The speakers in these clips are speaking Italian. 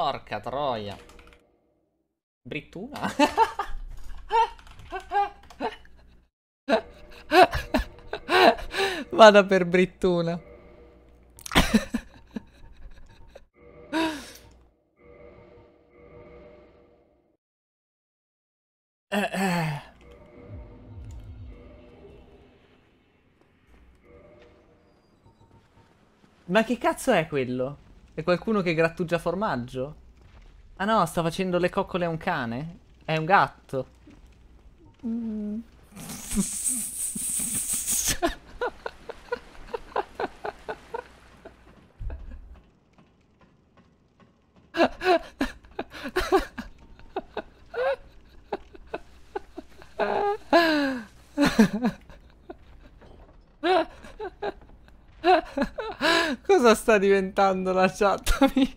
Porca troia. Brittuna? Vada per Brittuna. Ma che cazzo è quello? È qualcuno che grattugia formaggio? Ah no, sta facendo le coccole a un cane? È un gatto. Mm. Cosa sta diventando la chat, amici?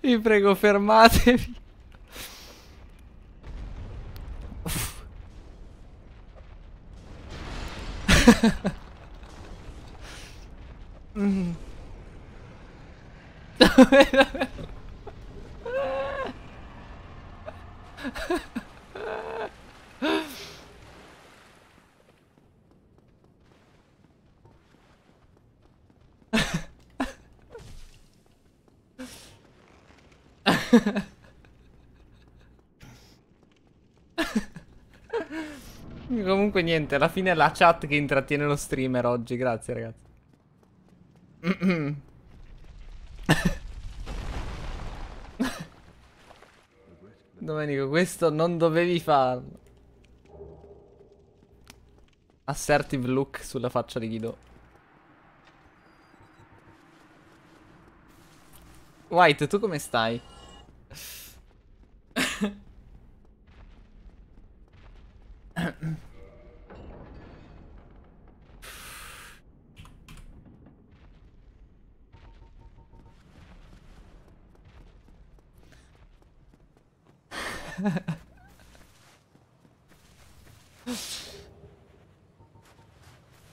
Vi prego, fermatevi. mm. Comunque niente, alla fine è la chat che intrattiene lo streamer oggi, grazie ragazzi. Domenico, questo non dovevi farlo. Assertive look sulla faccia di Guido. White, tu come stai?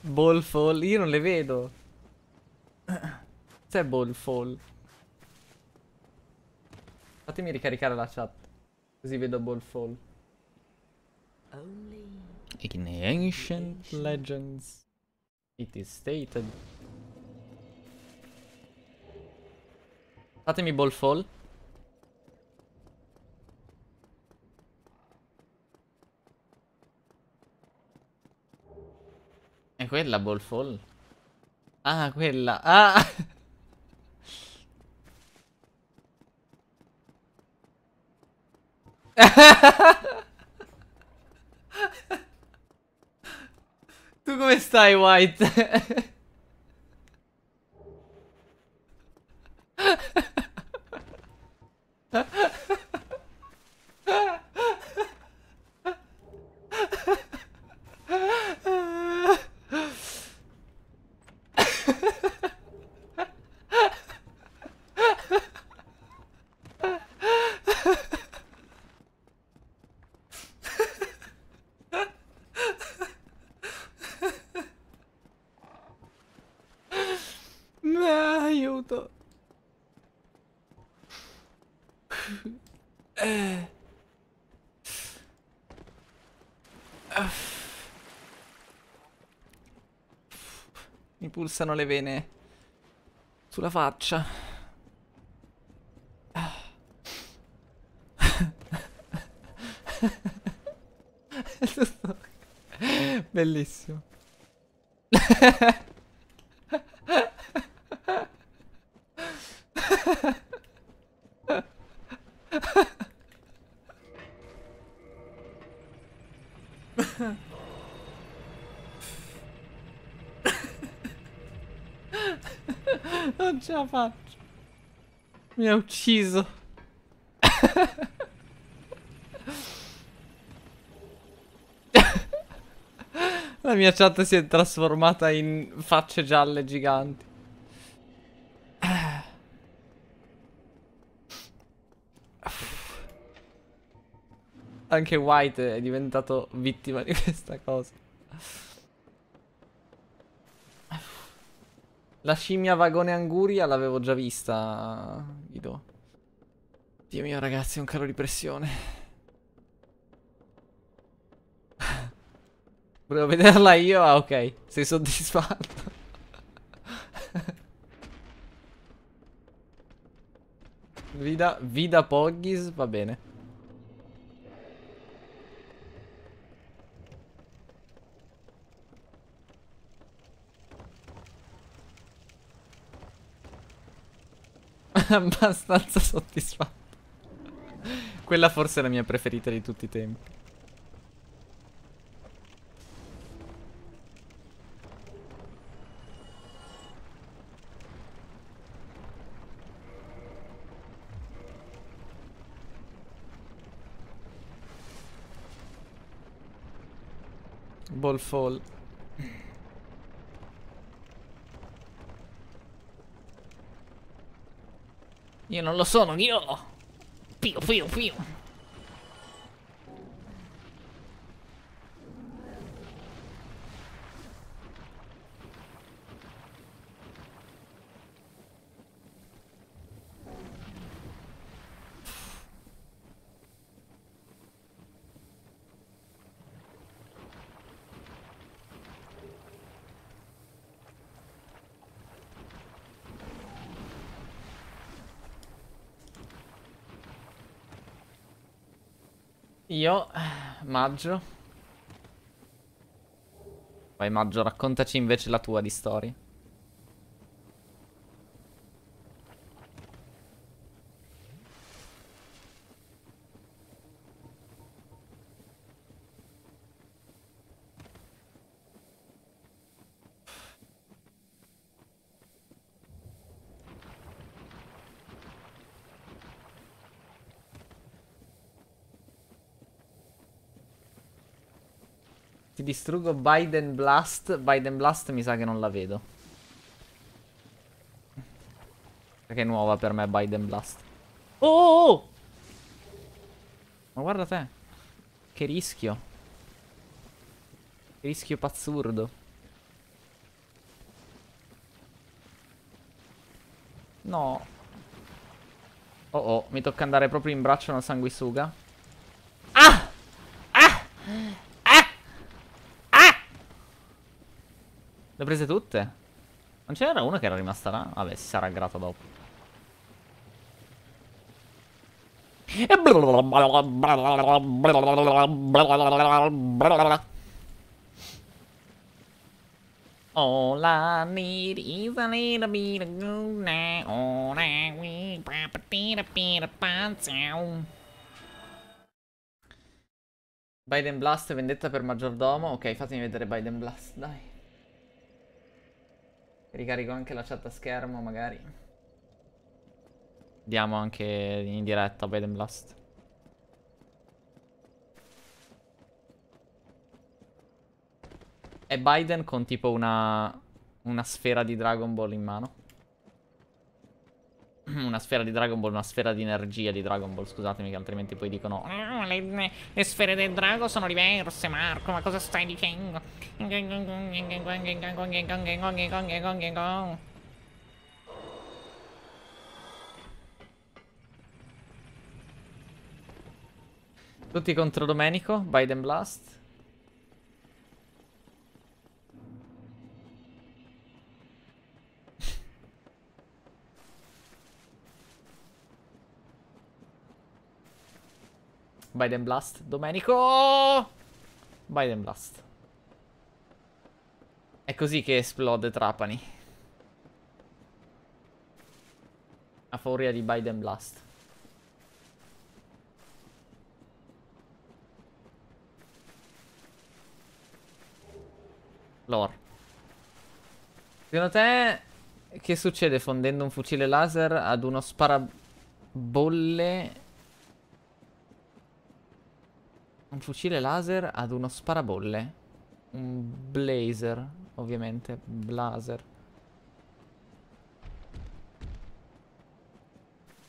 Ball fall, io non le vedo. C'è ball fall. Fatemi ricaricare la chat. Così vedo ball fall. In ancient legends, it is stated. Fatemi ball fall. È quella ball fall? Ah, quella. Ah! tu come stai, White? Aiuto. Eh. Mi pulsano le vene sulla faccia. Bellissimo. Faccio. Mi ha ucciso. La mia chat si è trasformata in facce gialle giganti. Anche White è diventato vittima di questa cosa. La scimmia vagone anguria l'avevo già vista, Guido. Dio mio ragazzi, un calo di pressione. Volevo vederla io, ah ok, sei soddisfatto. vida, vida Poggis, va bene. Abbastanza soddisfatto. Quella forse è la mia preferita di tutti i tempi. Ball fall. Io non lo sono, io! Pio, pio, pio! Io, Maggio. Vai Maggio, raccontaci invece la tua di storia. Distruggo Biden Blast. Biden Blast mi sa che non la vedo. Perché è nuova per me Biden Blast. Oh, oh, oh! Ma guarda te. Che rischio. Che rischio pazzurdo. No. Oh oh, mi tocca andare proprio in braccio a una sanguisuga. Ah! Ah! Le ho prese tutte? Non c'era una che era rimasta là? Vabbè, si sarà aggrata dopo. Need Biden Blast, vendetta per maggiordomo. Ok, fatemi vedere Biden Blast, dai. Ricarico anche la chat a schermo, magari. Diamo anche in diretta Biden Blast. È Biden con tipo una, una sfera di Dragon Ball in mano. una sfera di Dragon Ball, una sfera di energia di Dragon Ball, scusatemi che altrimenti poi dicono oh, le, le, sfere del drago sono diverse Marco, ma cosa stai dicendo? Tutti contro Domenico, Biden Blast Biden Blast. Domenico! Biden Blast. È così che esplode Trapani. A furia di Biden Blast. Lore. Secondo te che succede fondendo un fucile laser ad uno sparabolle un fucile laser ad uno sparabolle. Un blazer, ovviamente. Blazer.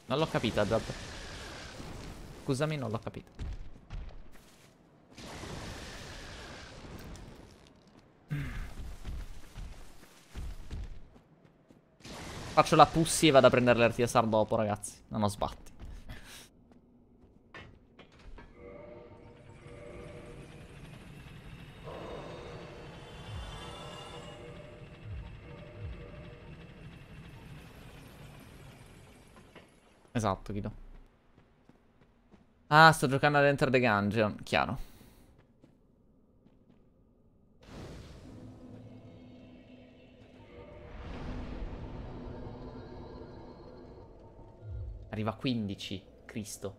Non l'ho capita, Zab. Scusami, non l'ho capita. Faccio la pussy e vado a prendere l'RTSR dopo, ragazzi. Non ho sbatti. Esatto, Guido. Ah, sto giocando ad Enter the Gungeon. Chiaro. Arriva a 15. Cristo.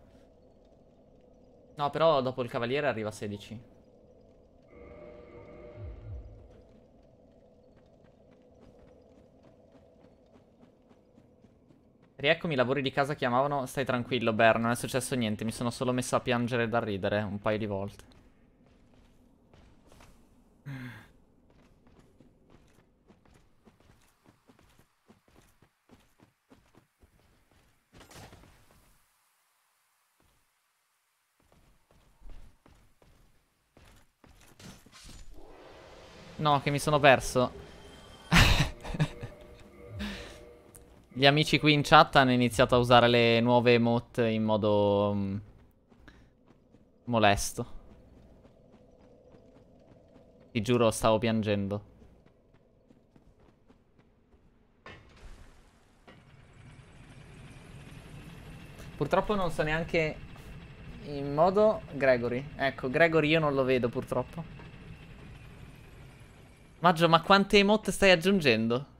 No, però dopo il cavaliere arriva a 16. Rieccomi, i lavori di casa chiamavano. Stai tranquillo, Ber, non è successo niente. Mi sono solo messo a piangere da ridere un paio di volte. No, che mi sono perso. Gli amici qui in chat hanno iniziato a usare le nuove emote in modo... Um, molesto. Ti giuro, stavo piangendo. Purtroppo non so neanche in modo Gregory. Ecco, Gregory io non lo vedo purtroppo. Maggio, ma quante emote stai aggiungendo?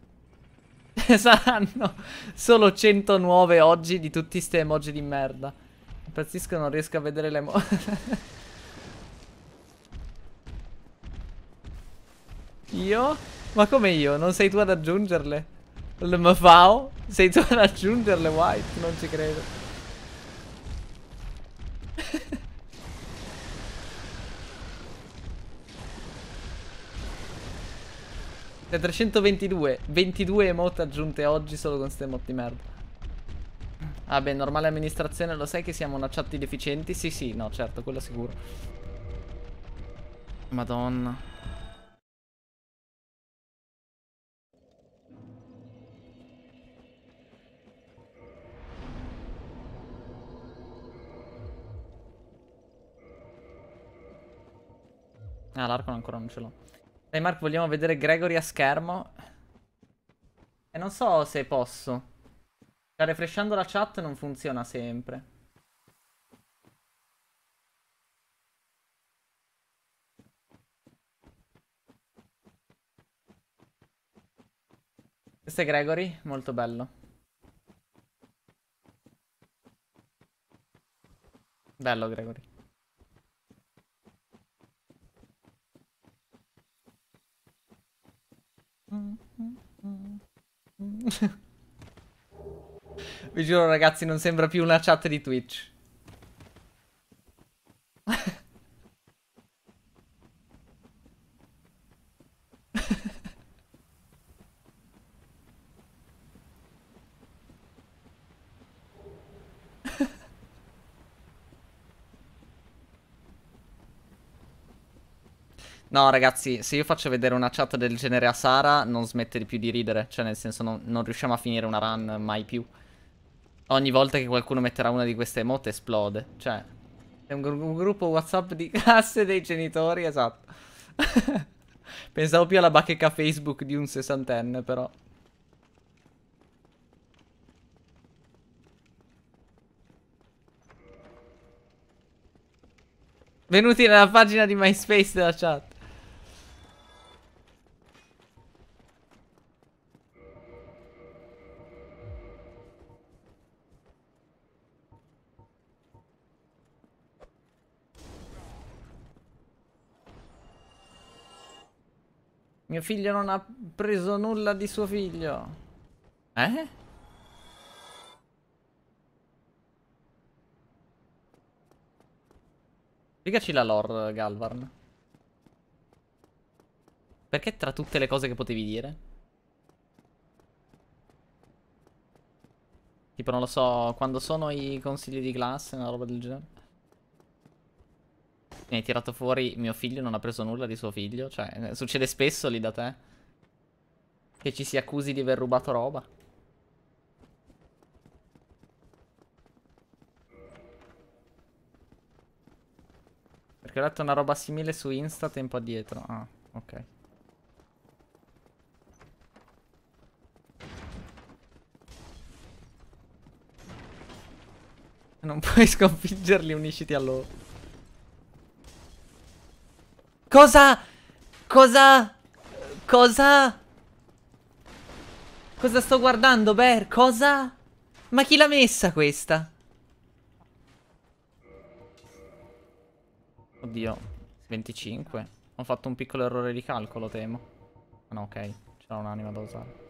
Saranno solo 100 nuove oggi di tutti ste emoji di merda. Impazzisco non riesco a vedere le emoji. io? Ma come io? Non sei tu ad aggiungerle? Il mfao? Sei tu ad aggiungerle, White? Non ci credo. Le 322. 22 emote aggiunte oggi solo con ste emote di merda. Vabbè, normale amministrazione, lo sai che siamo una chat di deficienti? Sì, sì, no, certo, quello sicuro. Madonna. Ah, l'arco ancora non ce l'ho. Dai Mark, vogliamo vedere Gregory a schermo? E non so se posso. Cioè, refreshando la chat non funziona sempre. Questo è Gregory, molto bello. Bello Gregory. Vi giuro ragazzi non sembra più una chat di Twitch No, ragazzi, se io faccio vedere una chat del genere a Sara, non smette di più di ridere. Cioè, nel senso, non, non riusciamo a finire una run mai più. Ogni volta che qualcuno metterà una di queste emote esplode. Cioè, è un, gru un gruppo WhatsApp di classe dei genitori, esatto. Pensavo più alla bacheca Facebook di un sessantenne, però. Venuti nella pagina di MySpace della chat. Mio figlio non ha preso nulla di suo figlio. Eh? Spiegaci la lore, Galvarn. Perché tra tutte le cose che potevi dire? Tipo, non lo so, quando sono i consigli di classe, una roba del genere. Mi hai tirato fuori mio figlio non ha preso nulla di suo figlio. Cioè, succede spesso lì da te. Che ci si accusi di aver rubato roba. Perché ho letto una roba simile su Insta tempo addietro. Ah, ok. Non puoi sconfiggerli, unisciti a loro. Cosa? Cosa? Cosa? Cosa sto guardando, Bear? Cosa? Ma chi l'ha messa questa? Oddio, 25. Ho fatto un piccolo errore di calcolo, temo. Ah, no, ok. C'era un'anima da usare.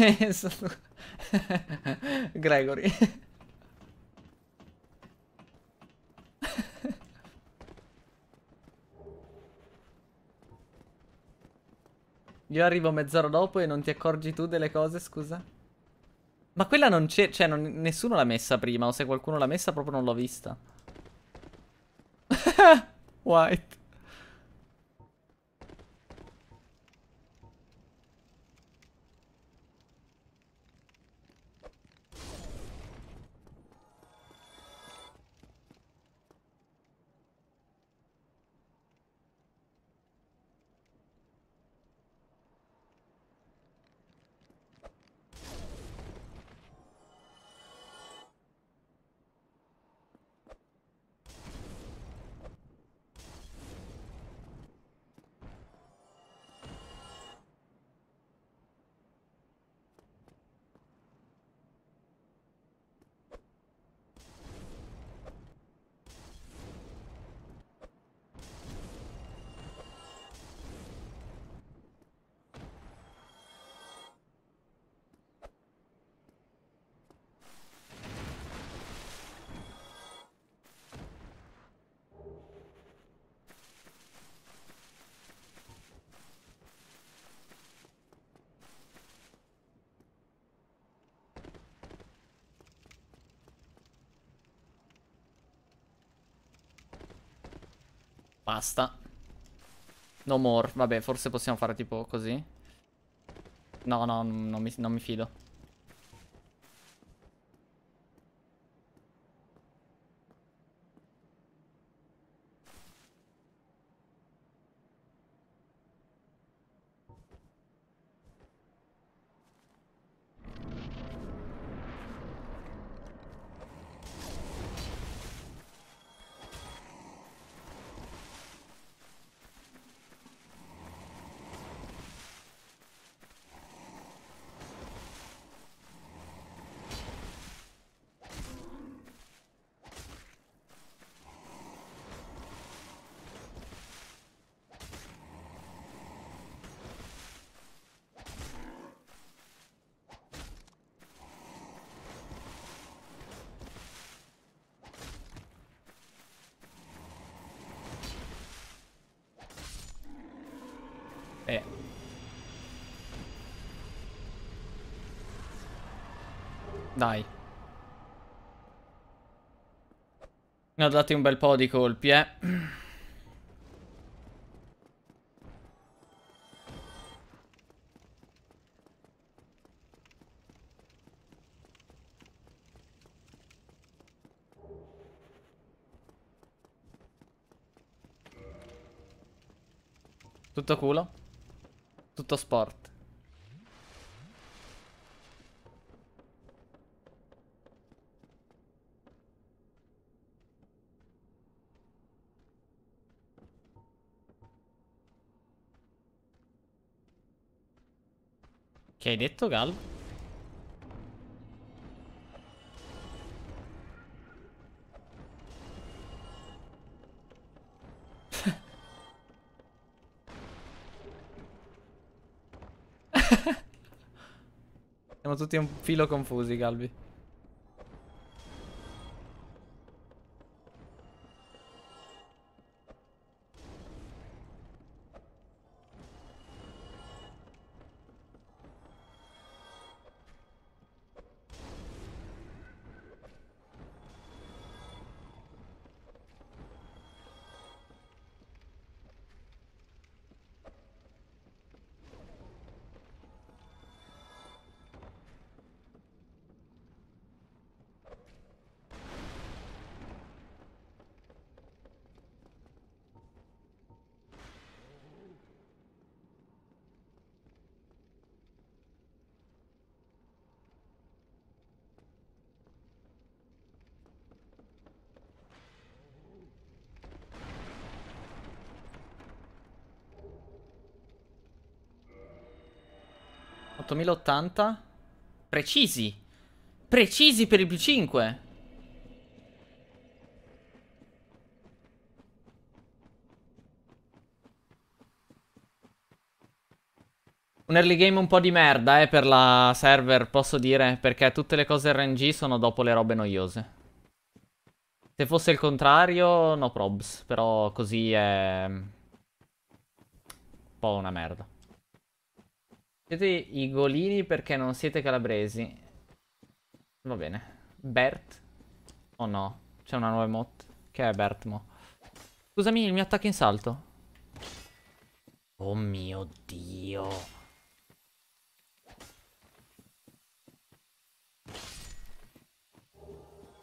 Gregory. Io arrivo mezz'ora dopo e non ti accorgi tu delle cose, scusa? Ma quella non c'è, cioè non, nessuno l'ha messa prima, o se qualcuno l'ha messa proprio non l'ho vista. White. Basta. No more. Vabbè, forse possiamo fare tipo così. No, no, non mi, non mi fido. Eh. Dai. Ne ho dati un bel po' di colpi, eh. Tutto culo? Tutto sport. Hai detto, Gal? Siamo tutti un filo confusi, Galvi. 8080. Precisi. Precisi per il più 5. Un early game un po' di merda, eh, per la server, posso dire, perché tutte le cose RNG sono dopo le robe noiose. Se fosse il contrario, no probs, però così è... Un po' una merda. Siete i golini perché non siete calabresi. Va bene. Bert? O oh no? C'è una nuova emote? Che è Bert mo? Scusami, il mio attacco in salto. Oh mio Dio.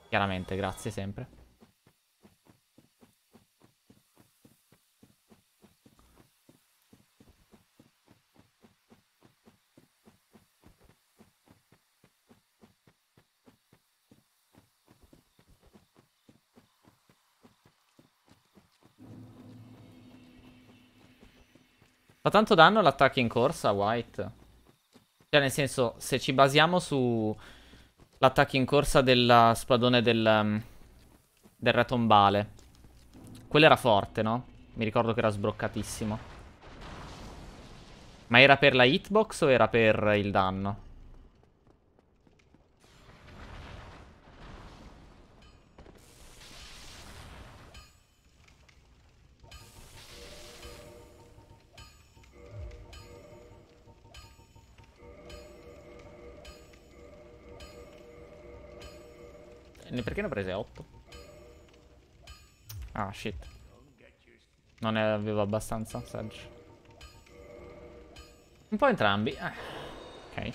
Chiaramente, grazie sempre. Fa tanto danno l'attacco in corsa, White? Cioè, nel senso, se ci basiamo su L'attacco in corsa del spadone del, um, del re tombale. Quello era forte, no? Mi ricordo che era sbroccatissimo. Ma era per la hitbox o era per il danno? Perché ne ho prese 8? Ah, shit. Non ne avevo abbastanza, Sedge. Un po' entrambi. Ah. Ok.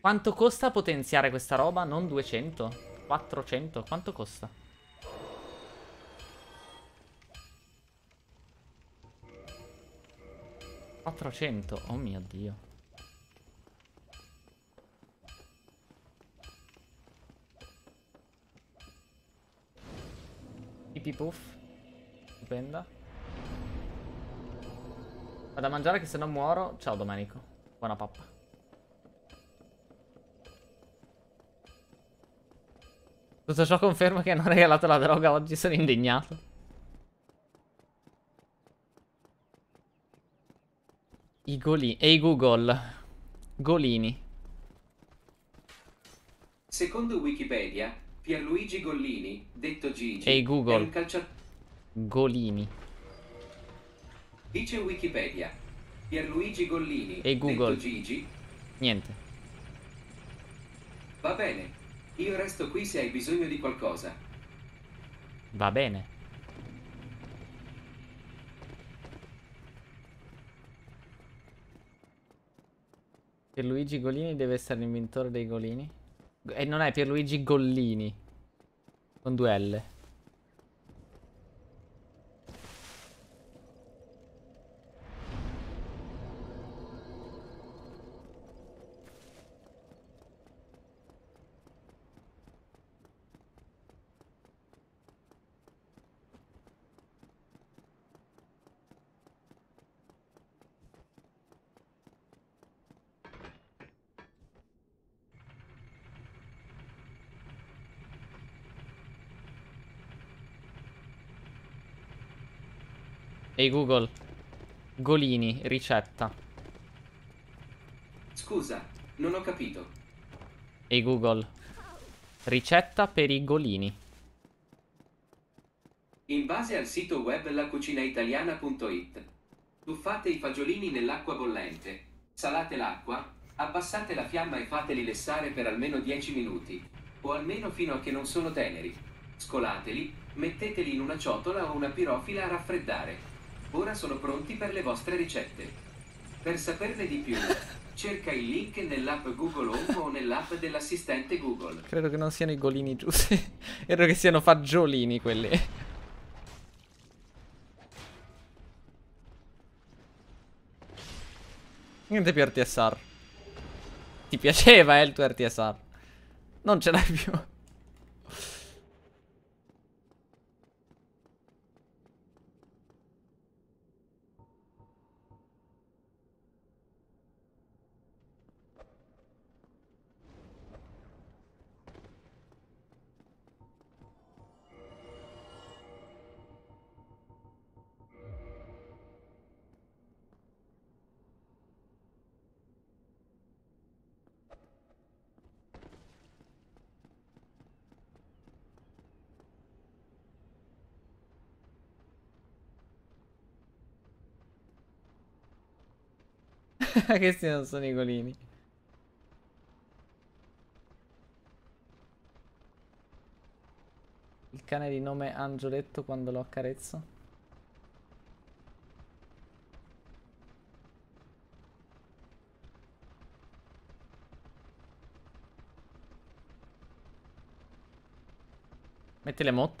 Quanto costa potenziare questa roba? Non 200? 400? Quanto costa? 400, oh mio dio. Pipi puff. Stupenda. Vado a mangiare che se non muoro. Ciao Domenico. Buona pappa. Tutto ciò conferma che ho regalato la droga oggi, sono indignato. I golini. Ehi Google. Golini. Secondo Wikipedia, Pierluigi Gollini, detto Gigi, Ehi Google. è un calciatore... Golini. Dice Wikipedia, Pierluigi Gollini, Ehi Google. detto Gigi... Niente. Va bene, io resto qui se hai bisogno di qualcosa. Va bene. Pierluigi Golini deve essere l'inventore dei Golini. E non è Pierluigi Gollini. Con due L. Ehi Google. Golini, ricetta. Scusa, non ho capito. Ehi Google. Ricetta per i golini. In base al sito web lacucinaitaliana.it, tuffate i fagiolini nell'acqua bollente, salate l'acqua, abbassate la fiamma e fateli lessare per almeno 10 minuti, o almeno fino a che non sono teneri. Scolateli, metteteli in una ciotola o una pirofila a raffreddare. Ora sono pronti per le vostre ricette. Per saperne di più, cerca il link nell'app Google Home o nell'app dell'assistente Google. Credo che non siano i golini giusti. Credo che siano fagiolini quelli. Niente più RTSR. Ti piaceva eh il tuo RTSR. Non ce l'hai più. Questi non sono i golini. Il cane di nome Angioletto quando lo accarezzo. Metti le mod.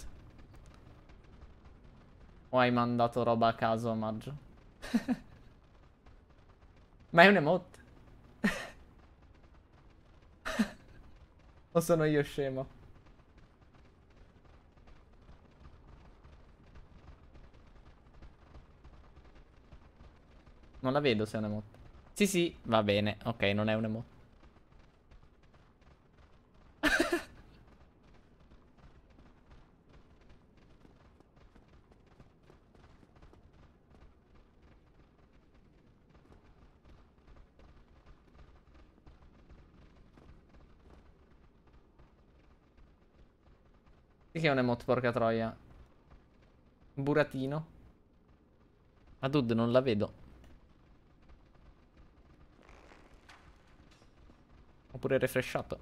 O hai mandato roba a caso a maggio? Ma è un emote. o sono io scemo? Non la vedo se è un emote. Sì, sì, va bene. Ok, non è un emote. Che è un emote, porca troia? Buratino. Ma dude, non la vedo. Ho pure refreshato.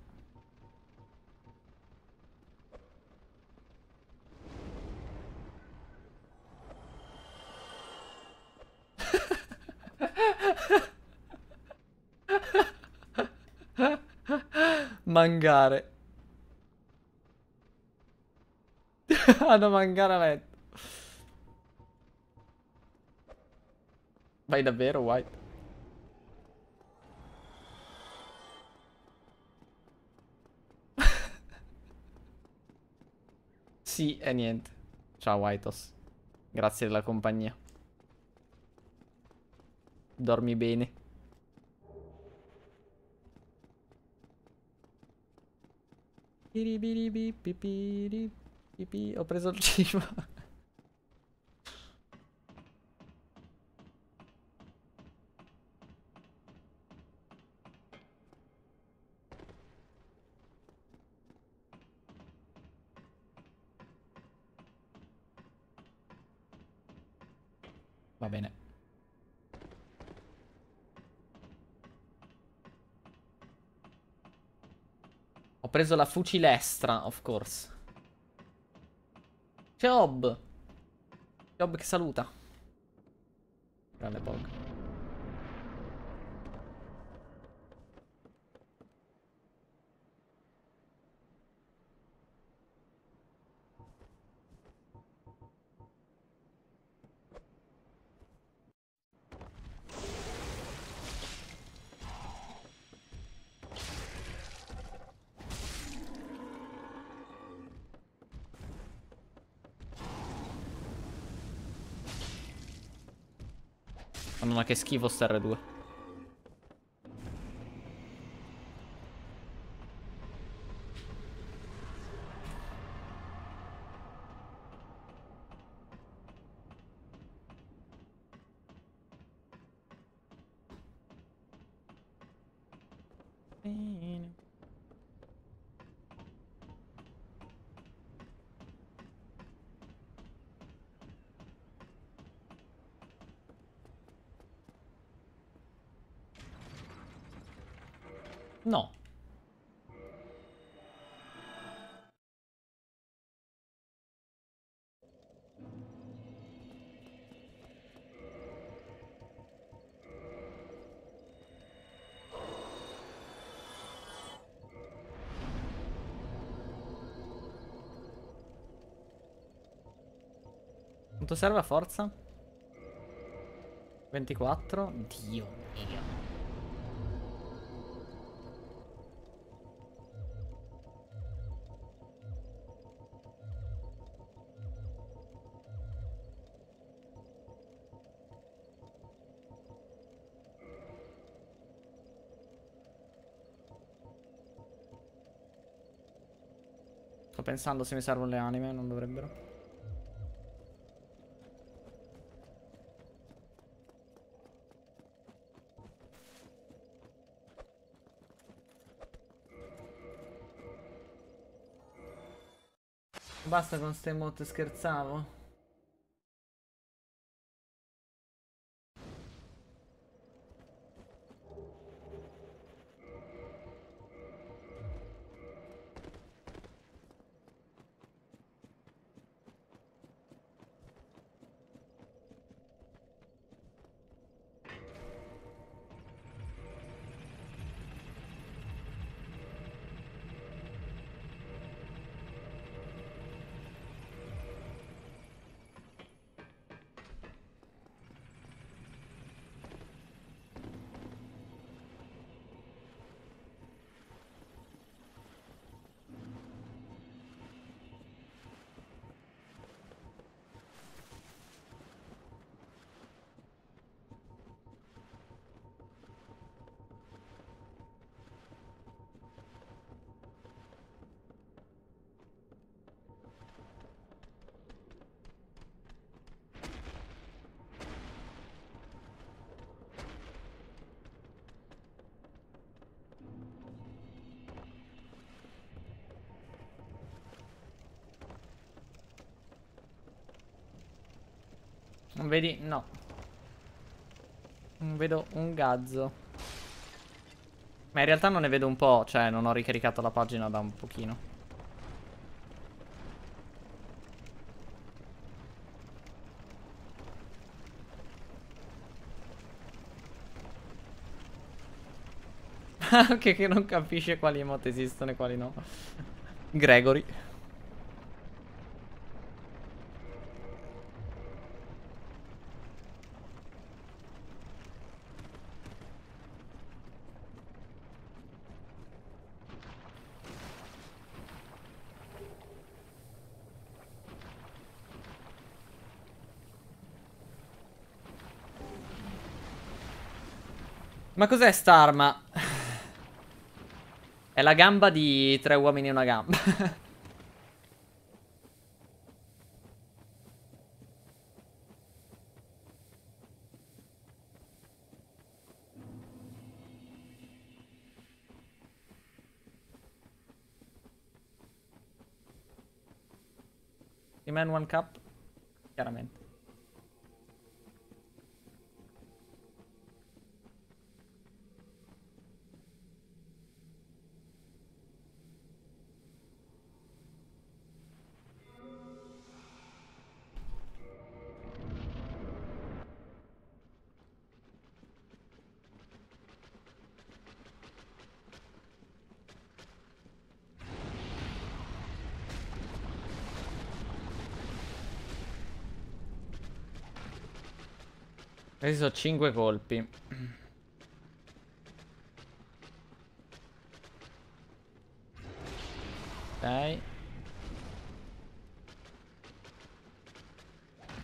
Mangare. Hanno mangare a letto. Vai davvero, White? sì e niente. Ciao, Whiteos. Grazie della compagnia. Dormi bene. Ho preso il cibo. Va bene. Ho preso la fucilestra, of course. C'è Hob. C'è Hob che saluta. Grande Pog. Che schifo sta R2 serve a forza? 24? Dio mio. Sto pensando se mi servono le anime, non dovrebbero. Basta con ste emote, scherzavo. Non vedi? No. Non vedo un gazzo. Ma in realtà non ne vedo un po', cioè non ho ricaricato la pagina da un pochino. Anche che non capisce quali emote esistono e quali no. Gregory. Cos'è sta arma? È la gamba di tre uomini e una gamba. Remain one cup? Chiaramente. Questi sono 5 colpi. Ok.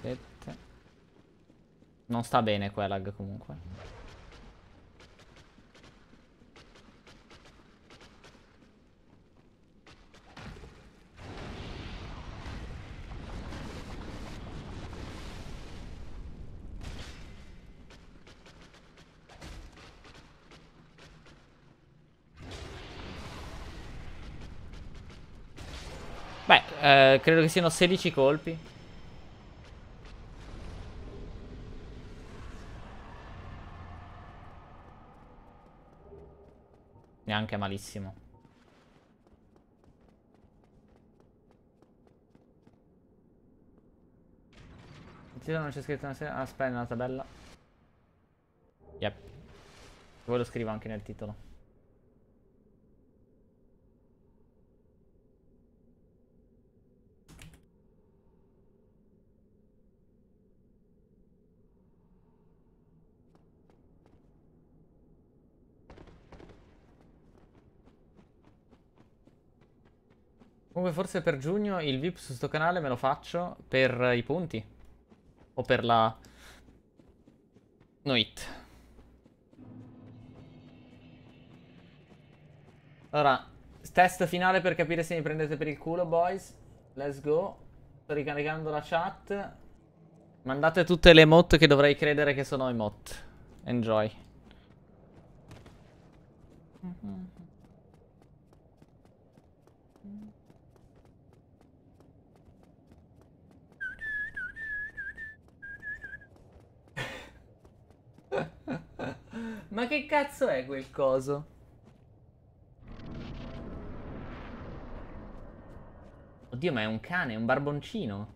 7. Non sta bene Quelag comunque. Credo che siano 16 colpi. Neanche malissimo. Il non c'è scritto una serie. Aspetta, nella tabella. Yep. Voi lo scrivo anche nel titolo. Comunque forse per giugno il VIP su sto canale me lo faccio per i punti. O per la... No hit. Allora, test finale per capire se mi prendete per il culo, boys. Let's go. Sto ricaricando la chat. Mandate tutte le emote che dovrei credere che sono emote. Enjoy. Mm -hmm. Ma che cazzo è quel coso? Oddio, ma è un cane, è un barboncino.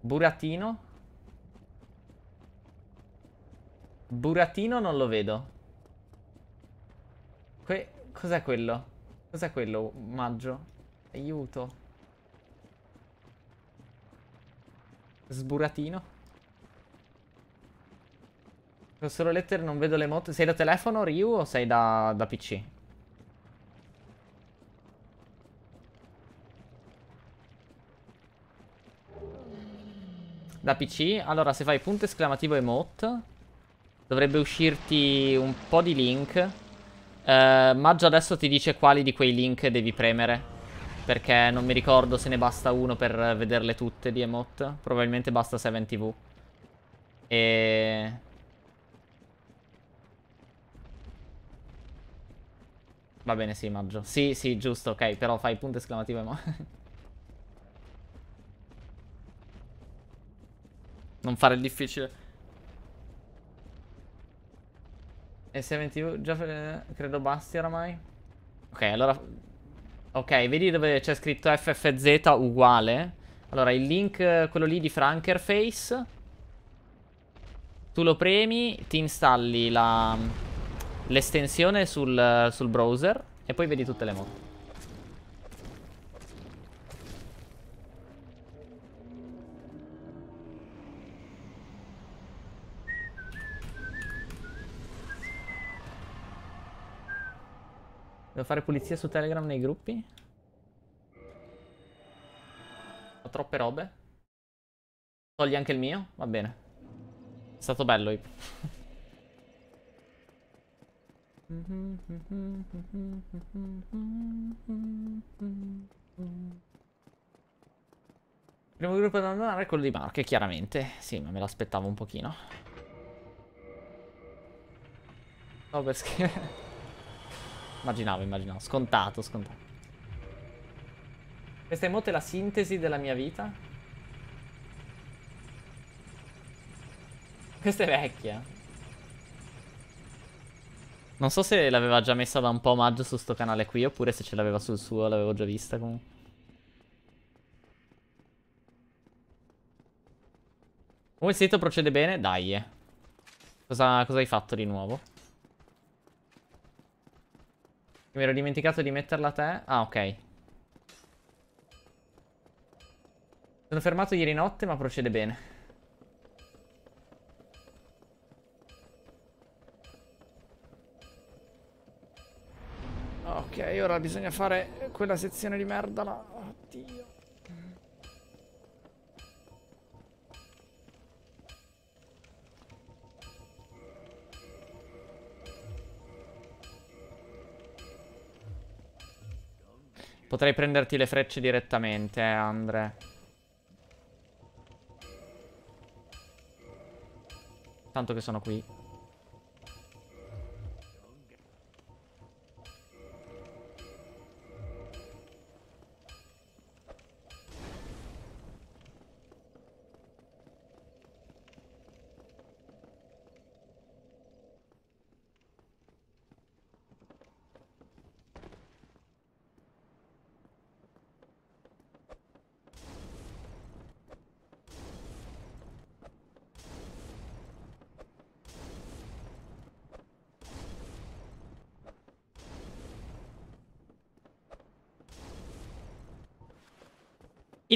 Burattino? Burattino non lo vedo. Que Cos'è quello? Cos'è quello? Maggio? Aiuto. Sburatino. Ho solo lettere, non vedo le moto. Sei da telefono, Ryu, o sei da, da PC? Da PC? Allora, se fai punto esclamativo emote, dovrebbe uscirti un po' di link. Uh, Maggio adesso ti dice quali di quei link devi premere. Perché non mi ricordo se ne basta uno per vederle tutte di emote. Probabilmente basta 7TV. E... Va bene, sì, maggio. Sì, sì, giusto, ok. Però fai punto esclamativo e mo... non fare il difficile. E 70 già credo basti oramai. Ok, allora... Ok, vedi dove c'è scritto FFZ uguale? Allora, il link, quello lì di Frankerface. Tu lo premi, ti installi l'estensione sul, sul browser e poi vedi tutte le mod. Devo fare pulizia su Telegram nei gruppi? Ho troppe robe. Togli anche il mio? Va bene. È stato bello. Primo gruppo da andare è quello di Marche, chiaramente. Sì, ma me l'aspettavo un pochino. No, perché... Immaginavo, immaginavo. Scontato, scontato. Questa è molto la sintesi della mia vita. Questa è vecchia. Non so se l'aveva già messa da un po' omaggio su sto canale qui oppure se ce l'aveva sul suo, l'avevo già vista comunque. Come il sito procede bene? Dai. Eh. Cosa, cosa hai fatto di nuovo? Mi ero dimenticato di metterla a te. Ah, ok. Sono fermato ieri notte, ma procede bene. Ok, ora bisogna fare quella sezione di merda là. Oddio. Potrei prenderti le frecce direttamente, eh, Andre. Tanto che sono qui.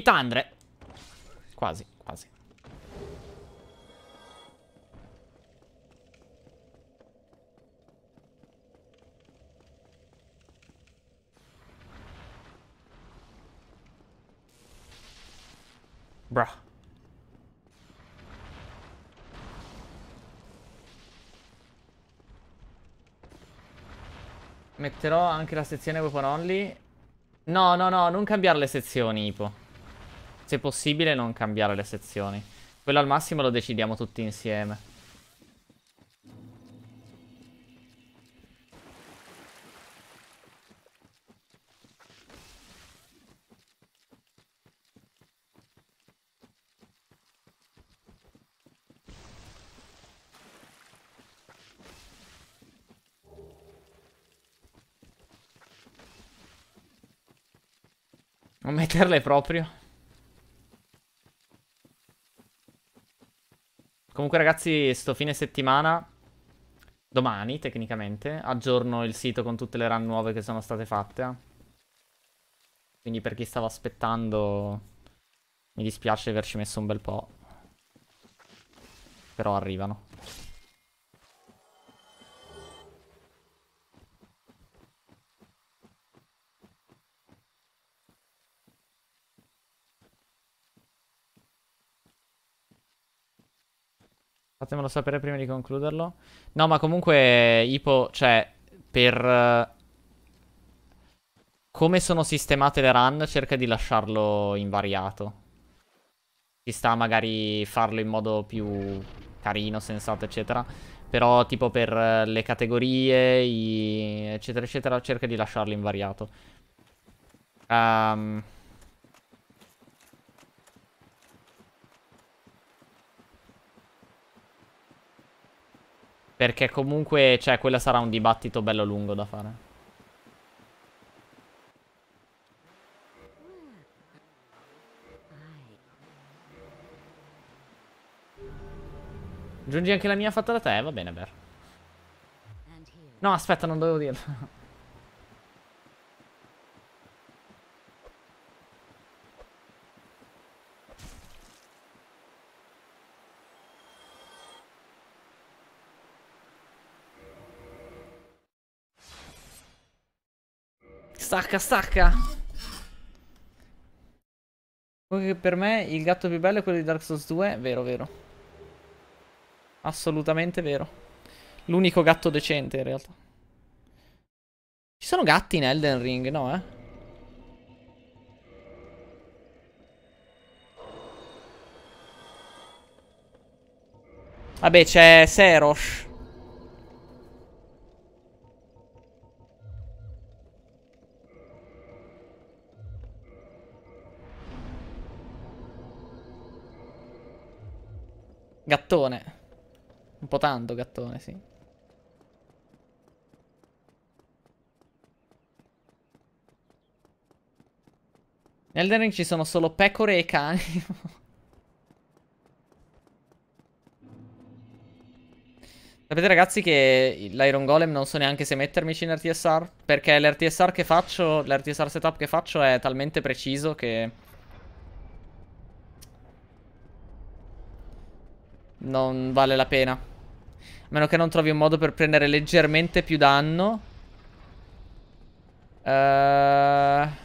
Itandre. Quasi, quasi. Bruh. Metterò anche la sezione weapon only. No, no, no, non cambiare le sezioni, Ipo. Se possibile non cambiare le sezioni. Quello al massimo lo decidiamo tutti insieme. Non metterle proprio. Comunque ragazzi, sto fine settimana, domani tecnicamente, aggiorno il sito con tutte le run nuove che sono state fatte. Quindi per chi stava aspettando, mi dispiace averci messo un bel po'. Però arrivano. Fatemelo sapere prima di concluderlo. No, ma comunque, Ipo, cioè, per... Come sono sistemate le run, cerca di lasciarlo invariato. Ci sta magari farlo in modo più carino, sensato, eccetera. Però tipo per eh, le categorie, i... eccetera eccetera, cerca di lasciarlo invariato. Um... Perché comunque, cioè, quello sarà un dibattito bello lungo da fare. Aggiungi anche la mia fatta da te? Va bene, Ber. No, aspetta, non dovevo dirlo. Stacca, stacca. Per me il gatto più bello è quello di Dark Souls 2. Vero, vero. Assolutamente vero. L'unico gatto decente, in realtà. Ci sono gatti in Elden Ring, no, eh? Vabbè, c'è Serosh. Gattone. Un po' tanto gattone, sì. Nel Ring ci sono solo pecore e cani. Sapete ragazzi che l'Iron Golem non so neanche se mettermici in RTSR Perché l'RTSR che faccio, l'RTSR setup che faccio è talmente preciso che Non vale la pena meno che non trovi un modo per prendere leggermente più danno. Uh...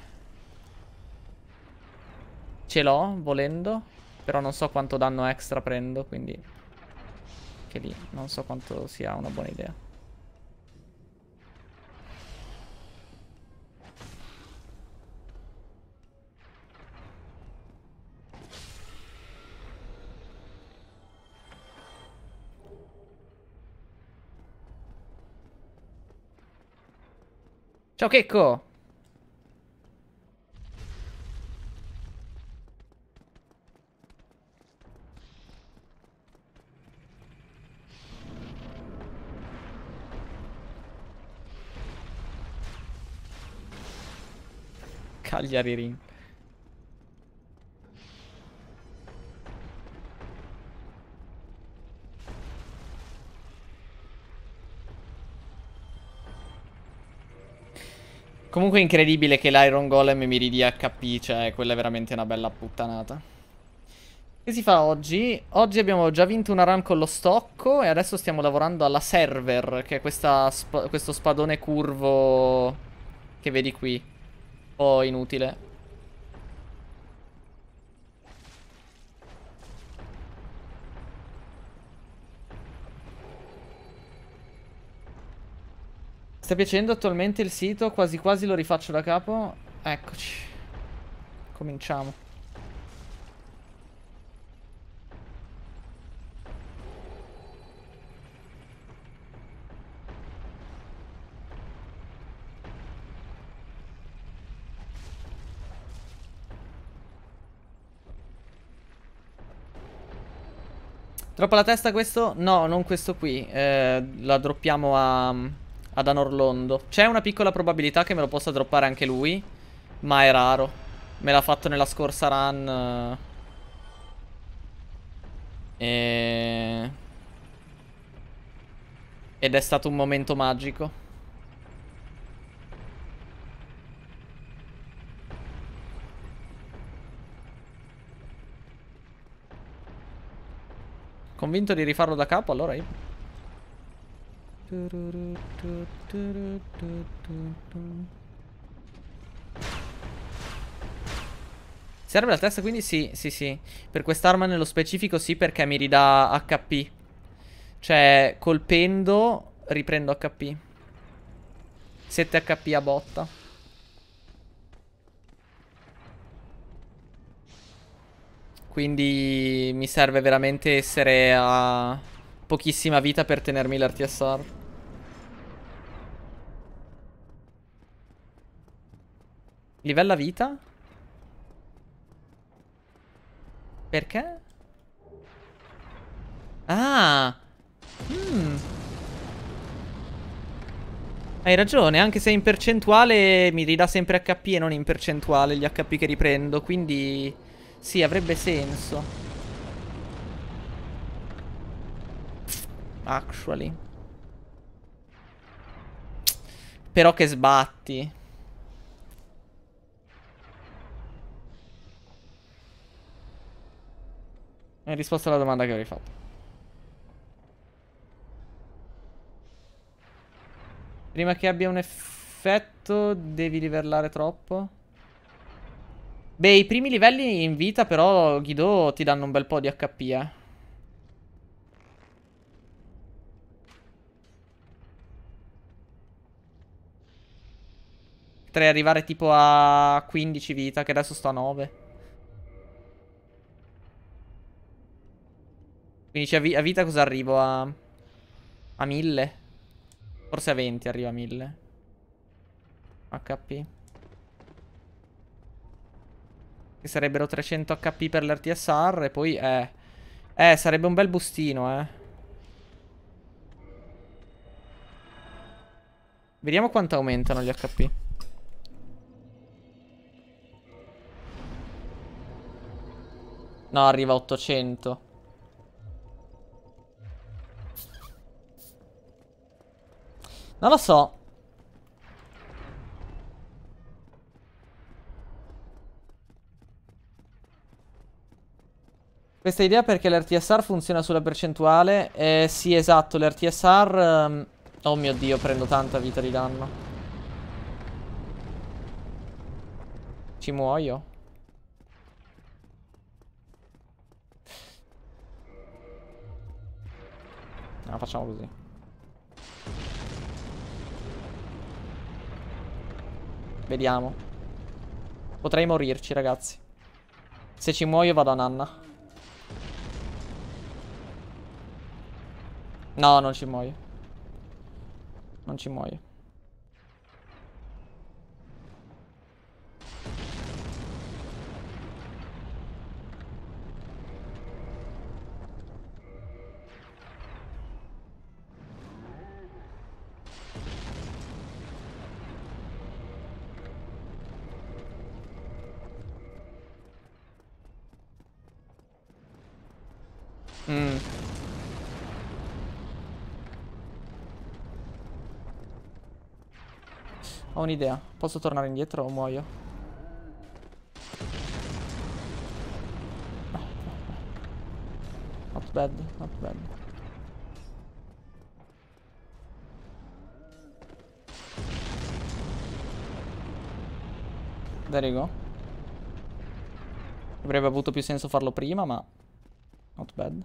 Ce l'ho, volendo. Però non so quanto danno extra prendo, quindi... Che lì, non so quanto sia una buona idea. Ciao Checco! Cagliari Ring. Comunque è incredibile che l'Iron Golem mi ridia HP, cioè quella è veramente una bella puttanata. Che si fa oggi? Oggi abbiamo già vinto una run con lo stocco e adesso stiamo lavorando alla server, che è sp questo spadone curvo che vedi qui. Un po' inutile. Sta piacendo attualmente il sito? Quasi quasi lo rifaccio da capo. Eccoci. Cominciamo. Troppo la testa questo? No, non questo qui. Eh, la droppiamo a ad Anorlondo. C'è una piccola probabilità che me lo possa droppare anche lui, ma è raro. Me l'ha fatto nella scorsa run. Eh. E... Ed è stato un momento magico. Convinto di rifarlo da capo, allora io... Serve la testa quindi sì, sì, sì. Per quest'arma nello specifico sì perché mi ridà HP. Cioè, colpendo riprendo HP. 7 HP a botta. Quindi mi serve veramente essere a pochissima vita per tenermi l'RTSR. Livella vita? Perché? Ah! Mm. Hai ragione, anche se in percentuale mi ridà sempre HP e non in percentuale gli HP che riprendo, quindi sì, avrebbe senso. Actually. Però che sbatti. Hai risposto alla domanda che avrei fatto. Prima che abbia un effetto devi livellare troppo. Beh, i primi livelli in vita però, Guido, ti danno un bel po' di HP, eh. Potrei arrivare tipo a 15 vita, che adesso sto a 9. Quindi a, a vita cosa arrivo? A... A 1000? Forse a 20 arriva a 1000. HP. Che sarebbero 300 HP per l'RTSR e poi... Eh... Eh, sarebbe un bel bustino, eh. Vediamo quanto aumentano gli HP. No, arriva a 800. Non lo so. Questa idea perché l'RTSR funziona sulla percentuale. Eh, sì, esatto, l'RTSR... Ehm, oh mio Dio, prendo tanta vita di danno. Ci muoio. No, facciamo così. Vediamo. Potrei morirci, ragazzi. Se ci muoio vado a nanna. No, non ci muoio. Non ci muoio. Un'idea. Posso tornare indietro o muoio? Not bad, not bad. There you go. Avrebbe avuto più senso farlo prima, ma... Not bad.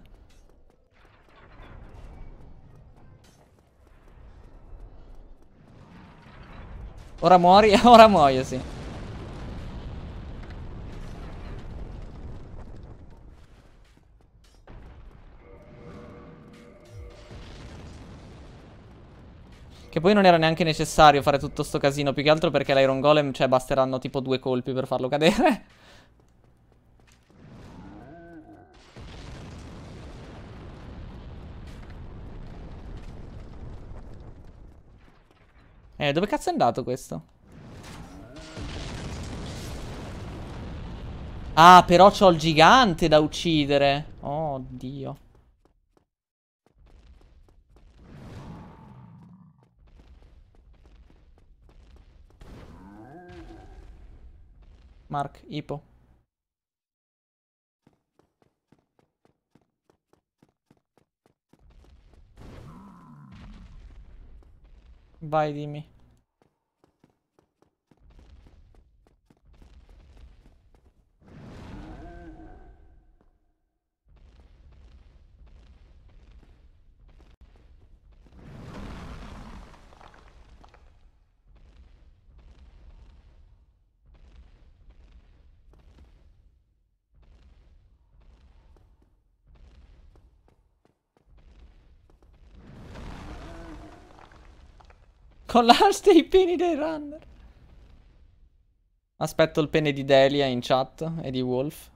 Ora muori, ora muoio, sì. Che poi non era neanche necessario fare tutto sto casino, più che altro perché l'Iron Golem, cioè, basteranno tipo due colpi per farlo cadere. Eh, dove cazzo è andato questo? Ah, però c'ho il gigante da uccidere. Oh, Dio. Mark, Ipo. Vai, dimmi. E i peni dei runner. Aspetto il pene di Delia in chat e di Wolf.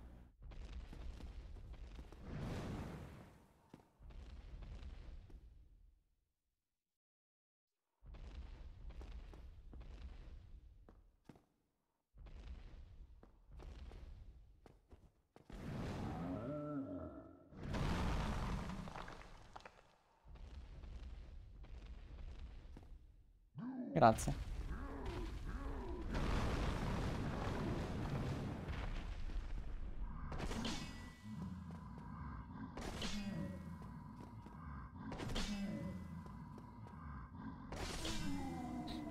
Grazie.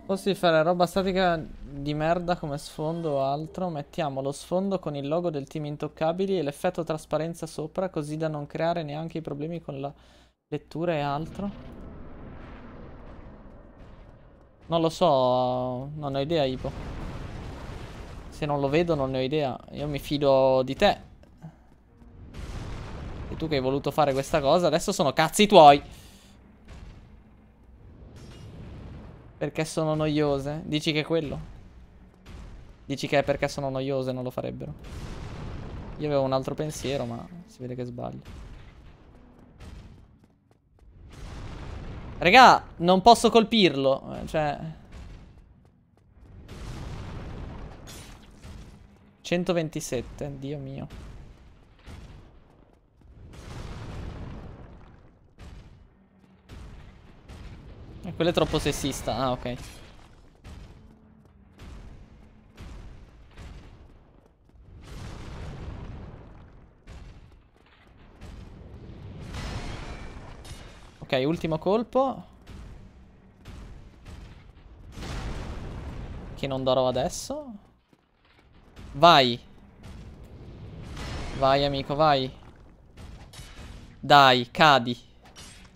Posso fare roba statica di merda come sfondo o altro? Mettiamo lo sfondo con il logo del team intoccabili e l'effetto trasparenza sopra così da non creare neanche i problemi con la lettura e altro. Non lo so, non ho idea, Ipo. Se non lo vedo non ne ho idea. Io mi fido di te. E tu che hai voluto fare questa cosa, adesso sono cazzi tuoi. Perché sono noiose? Dici che è quello? Dici che è perché sono noiose non lo farebbero? Io avevo un altro pensiero, ma si vede che sbaglio. Raga, non posso colpirlo. Eh, cioè... 127, Dio mio. E quello è troppo sessista. Ah, ok. Ok, ultimo colpo. Che non darò adesso. Vai. Vai, amico, vai. Dai, cadi.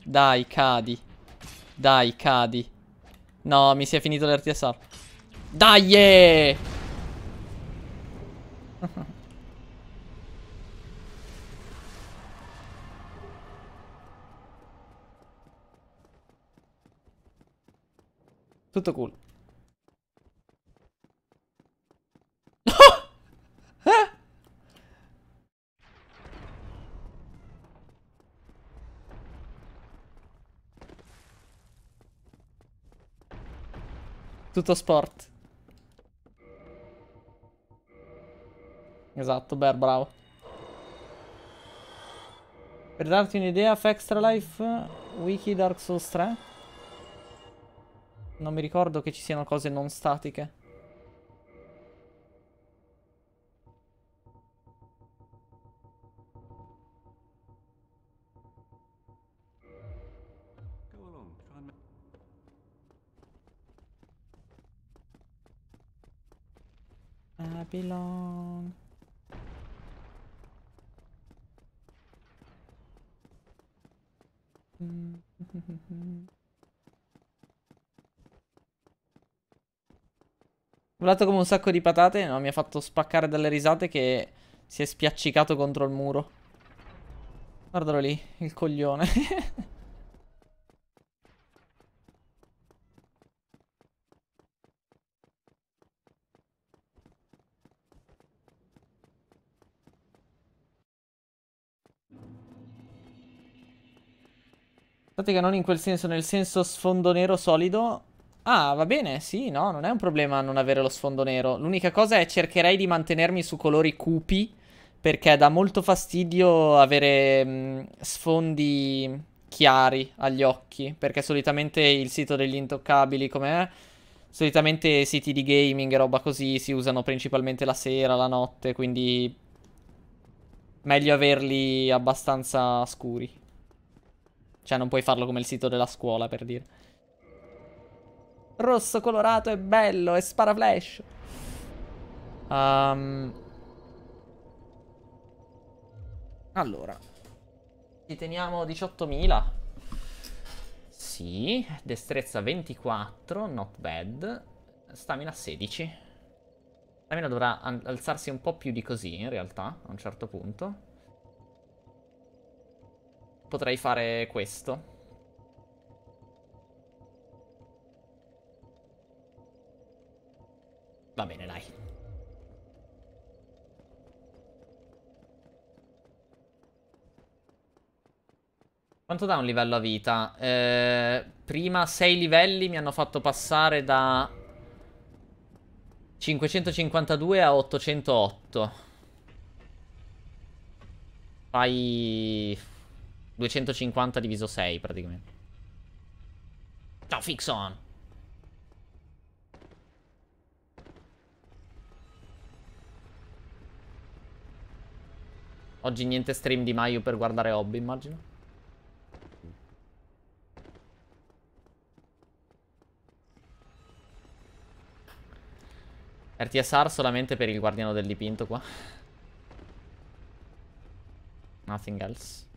Dai, cadi. Dai, cadi. No, mi si è finito l'RTSR. Dai! Yeah! Tutto cool. Tutto sport. Esatto, Bear, bravo. Per darti un'idea, Extra Life Wiki Dark Souls 3 non mi ricordo che ci siano cose non statiche. Babylon. Mm Volato come un sacco di patate, no, mi ha fatto spaccare dalle risate che si è spiaccicato contro il muro. Guardalo lì, il coglione. Pratica non in quel senso, nel senso sfondo nero solido Ah, va bene, sì, no, non è un problema non avere lo sfondo nero. L'unica cosa è cercherei di mantenermi su colori cupi, perché dà molto fastidio avere mh, mm, sfondi chiari agli occhi, perché solitamente il sito degli intoccabili com'è? Solitamente siti di gaming e roba così si usano principalmente la sera, la notte, quindi meglio averli abbastanza scuri. Cioè non puoi farlo come il sito della scuola, per dire. Rosso colorato è bello e spara flash. Um, allora. Ci teniamo 18.000. Sì. Destrezza 24. Not bad. Stamina 16. Stamina dovrà alzarsi un po' più di così, in realtà, a un certo punto. Potrei fare questo. Va bene, dai. Quanto dà un livello a vita? Eh, prima 6 livelli mi hanno fatto passare da 552 a 808. Fai 250 diviso 6 praticamente. Ciao Fixon! Oggi niente stream di Maio per guardare hobby, immagino. RTSR solamente per il guardiano del dipinto qua. Nothing else.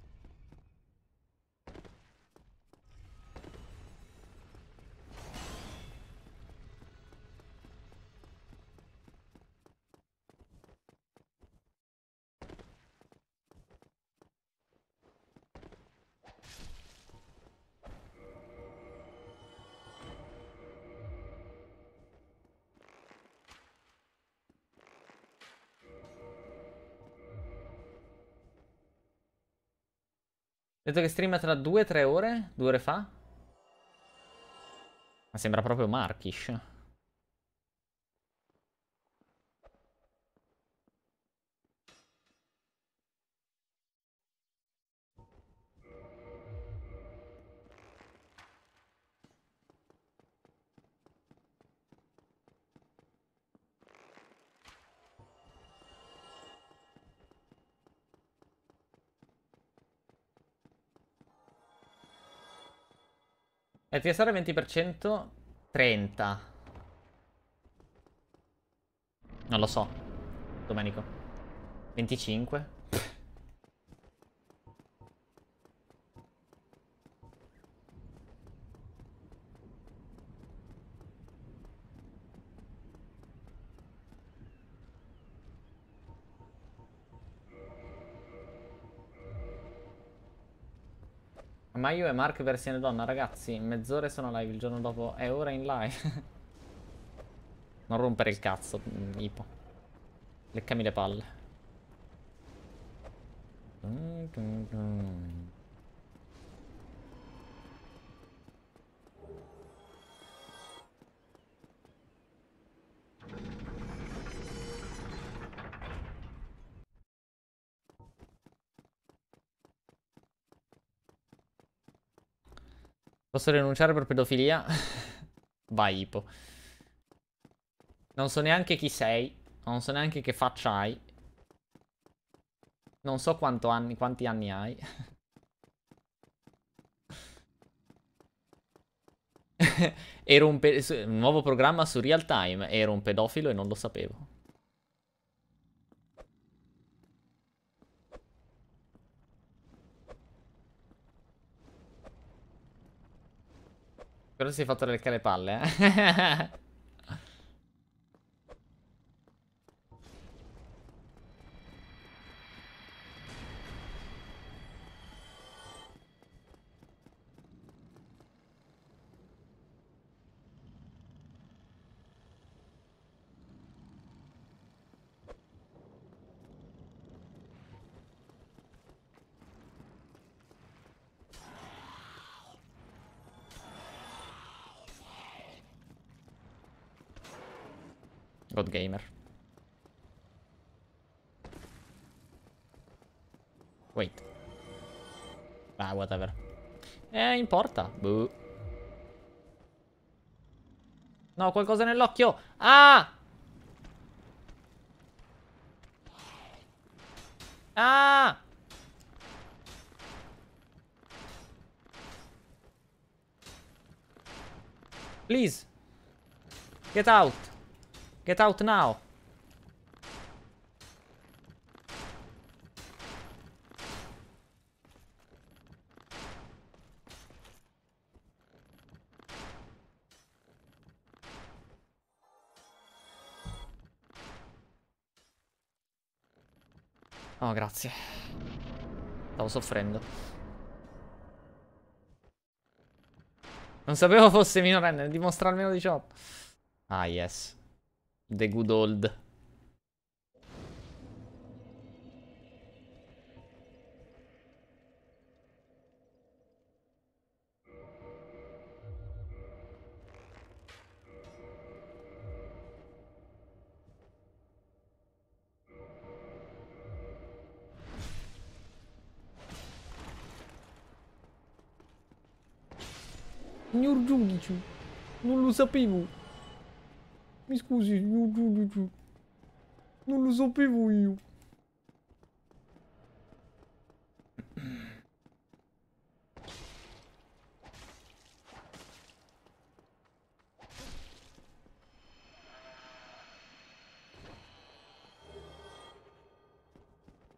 Detto che streama tra 2-3 ore? Due ore fa? Ma sembra proprio Markish. FSR 20% 30 Non lo so Domenico. 25 Maio e Mark versione donna, ragazzi. Mezz'ora sono live il giorno dopo. È ora in live. non rompere il cazzo, Ipo. Leccami le palle. Dun dun Posso rinunciare per pedofilia? Vai, Ipo. Non so neanche chi sei. Non so neanche che faccia hai. Non so anni, quanti anni hai. Ero un, un nuovo programma su real time. Ero un pedofilo e non lo sapevo. Però si è fatto leccare le palle, eh. God Gamer. Wait. Ah, whatever. Eh, importa. Buh. No, qualcosa nell'occhio. Ah! Ah! Please. Get out. Get out now. Oh, grazie. Stavo soffrendo. Non sapevo fosse minorenne, dimostra almeno 18. Ah, yes. The good old. Signor giudice, non lo sapevo. Mi scusi. Non lo sapevo io.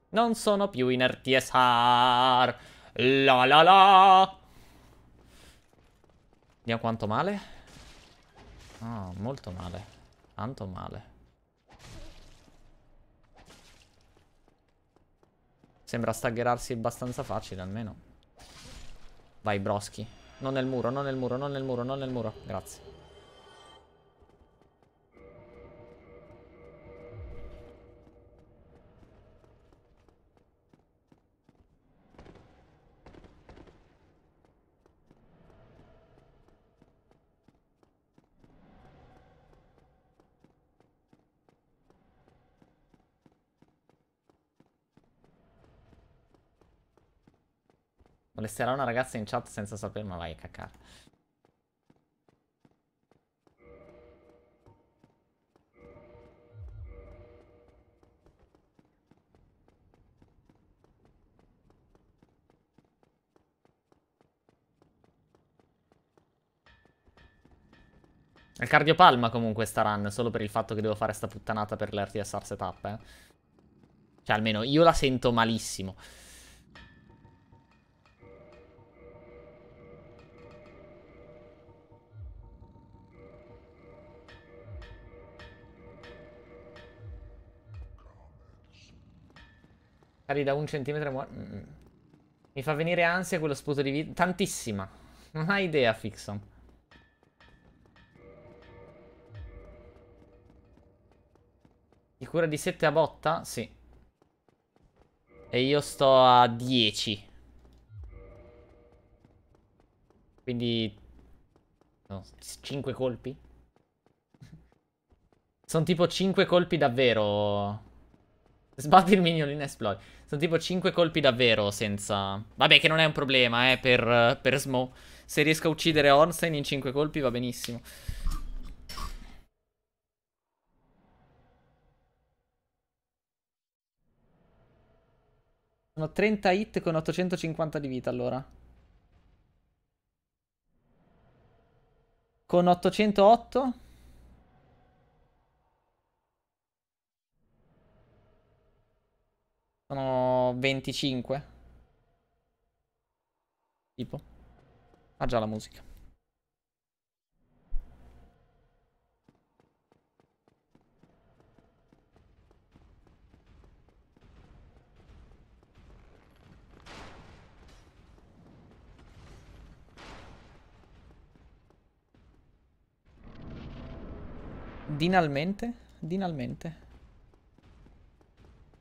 Non sono più in RTSR. La la la. Vediamo quanto male. Ah, molto male. Tanto male. Sembra staggerarsi abbastanza facile almeno. Vai Broschi. Non nel muro, non nel muro, non nel muro, non nel muro. Grazie. Molesterà una ragazza in chat senza sapere, ma vai a cacare. Il cardiopalma comunque sta run, solo per il fatto che devo fare sta puttanata per l'RTSR setup, eh. Cioè, almeno io la sento malissimo. Cari da un centimetro muore. Mm. Mi fa venire ansia quello sputo di vita. Tantissima. Non hai idea, Fixon. Di cura di 7 a botta? Sì. E io sto a 10. Quindi... No, 5 colpi? Sono tipo 5 colpi davvero... Sbatti il minion in esplode. Sono tipo 5 colpi davvero senza... Vabbè che non è un problema, eh, per, per Smo. Se riesco a uccidere Ornstein in 5 colpi va benissimo. Sono 30 hit con 850 di vita allora. Con 808... Sono 25. Tipo. Ah già la musica. Dinalmente? Dinalmente.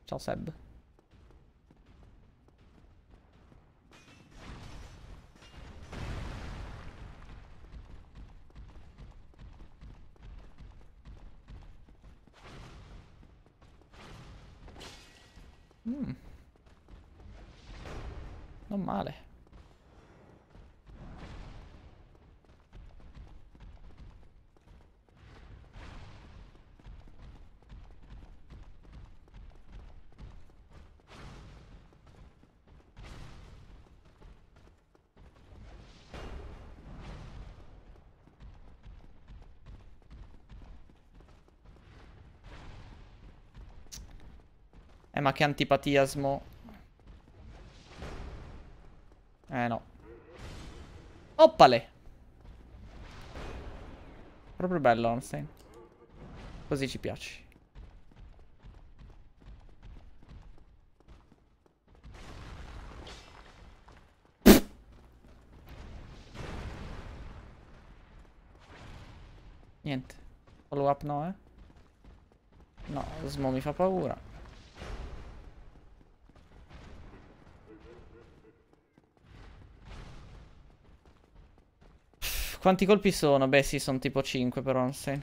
Ciao Seb. Mm. Non male. Ma che antipatia Smo Eh no. Oppale! Proprio bello Ornstein Così ci piace. Niente. Follow up no eh? No, Smo mi fa paura. Quanti colpi sono? Beh sì, sono tipo 5 per Onsen.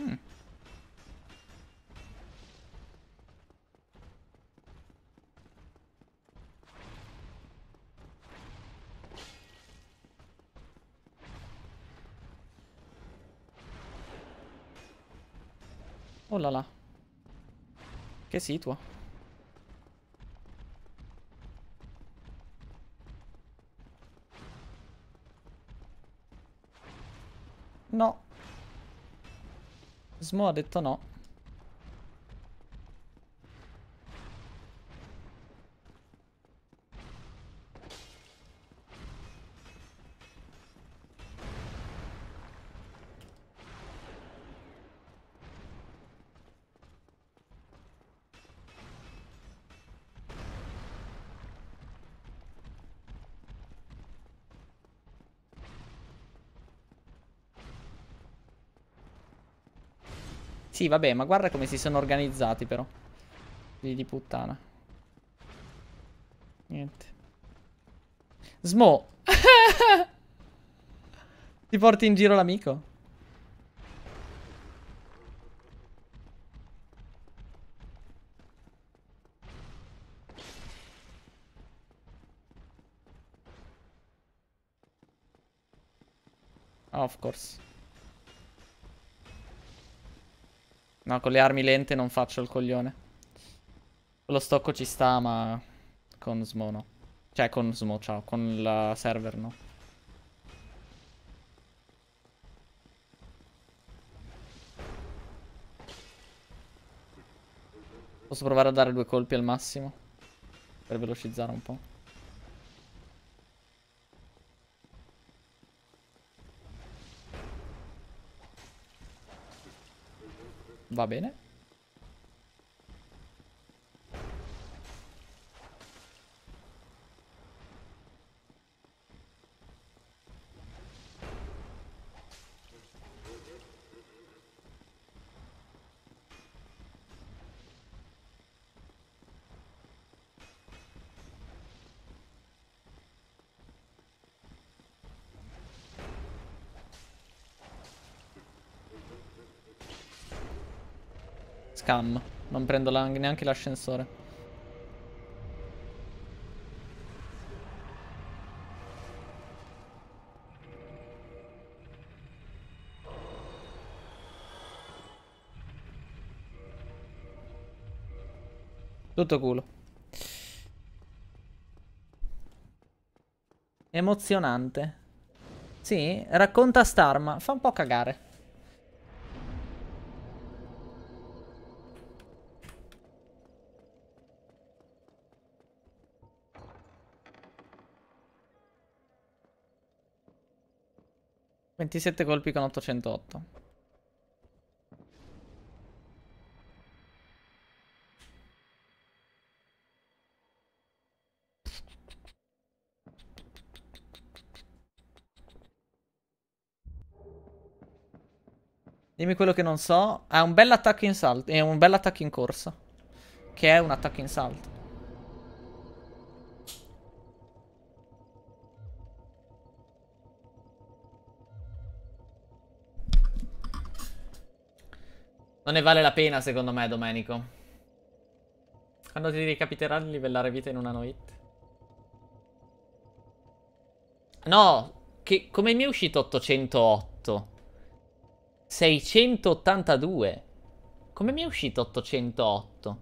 Mm. Oh là là. Che situa. No. Smo ha detto no. Sì, vabbè, ma guarda come si sono organizzati però. Figli di puttana. Niente. Smo. Ti porti in giro l'amico? Of course. No, con le armi lente non faccio il coglione. Lo stocco ci sta, ma con Smo no. Cioè, con Smo, ciao. Con la server no. Posso provare a dare due colpi al massimo. Per velocizzare un po'. Va bene. Scam. Non prendo la- neanche l'ascensore. Tutto culo. Emozionante. Sì, racconta Starma. Fa un po' cagare. Ventisette colpi con 808. Dimmi quello che non so. Ha un bel attacco in salto. E un bel attacco in corsa. Che è un attacco in salto. Non ne vale la pena, secondo me, Domenico. Quando ti ricapiterà di livellare vita in una no hit? No, che come mi è uscito 808? 682. Come mi è uscito 808?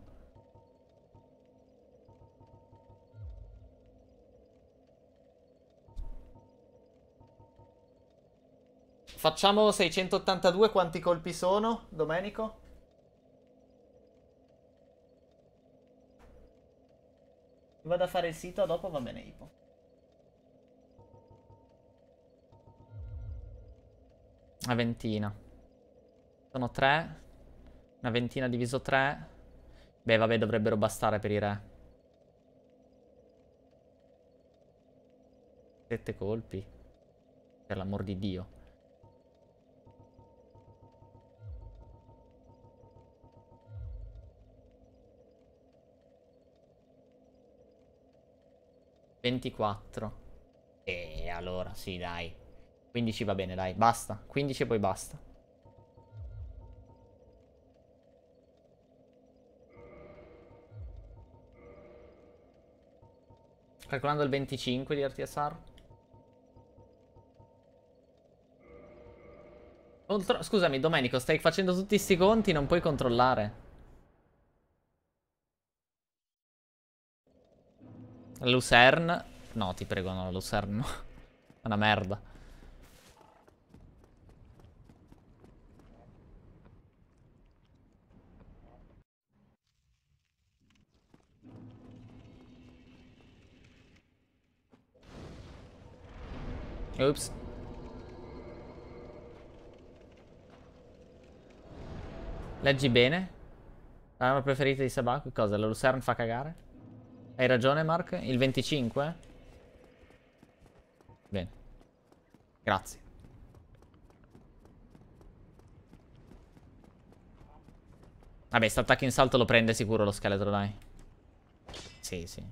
Facciamo 682, quanti colpi sono, Domenico? Vado a fare il sito, dopo va bene Ipo. Una ventina. Sono tre. Una ventina diviso tre. Beh, vabbè, dovrebbero bastare per i re. Sette colpi. Per l'amor di Dio. 24. E allora, sì, dai. 15 va bene, dai. Basta. 15 e poi basta. Calcolando il 25 di RTSR. Contro Scusami, Domenico, stai facendo tutti sti conti, non puoi controllare. Lucerne. No, ti prego, no, Lucerne no. È una merda. Ops. Leggi bene. L'arma preferita di Sabaku? Cosa? La Lucerne fa cagare? Hai ragione, Mark? Il 25? Bene. Grazie. Vabbè, sto attacco in salto lo prende sicuro lo scheletro, dai. Sì, sì.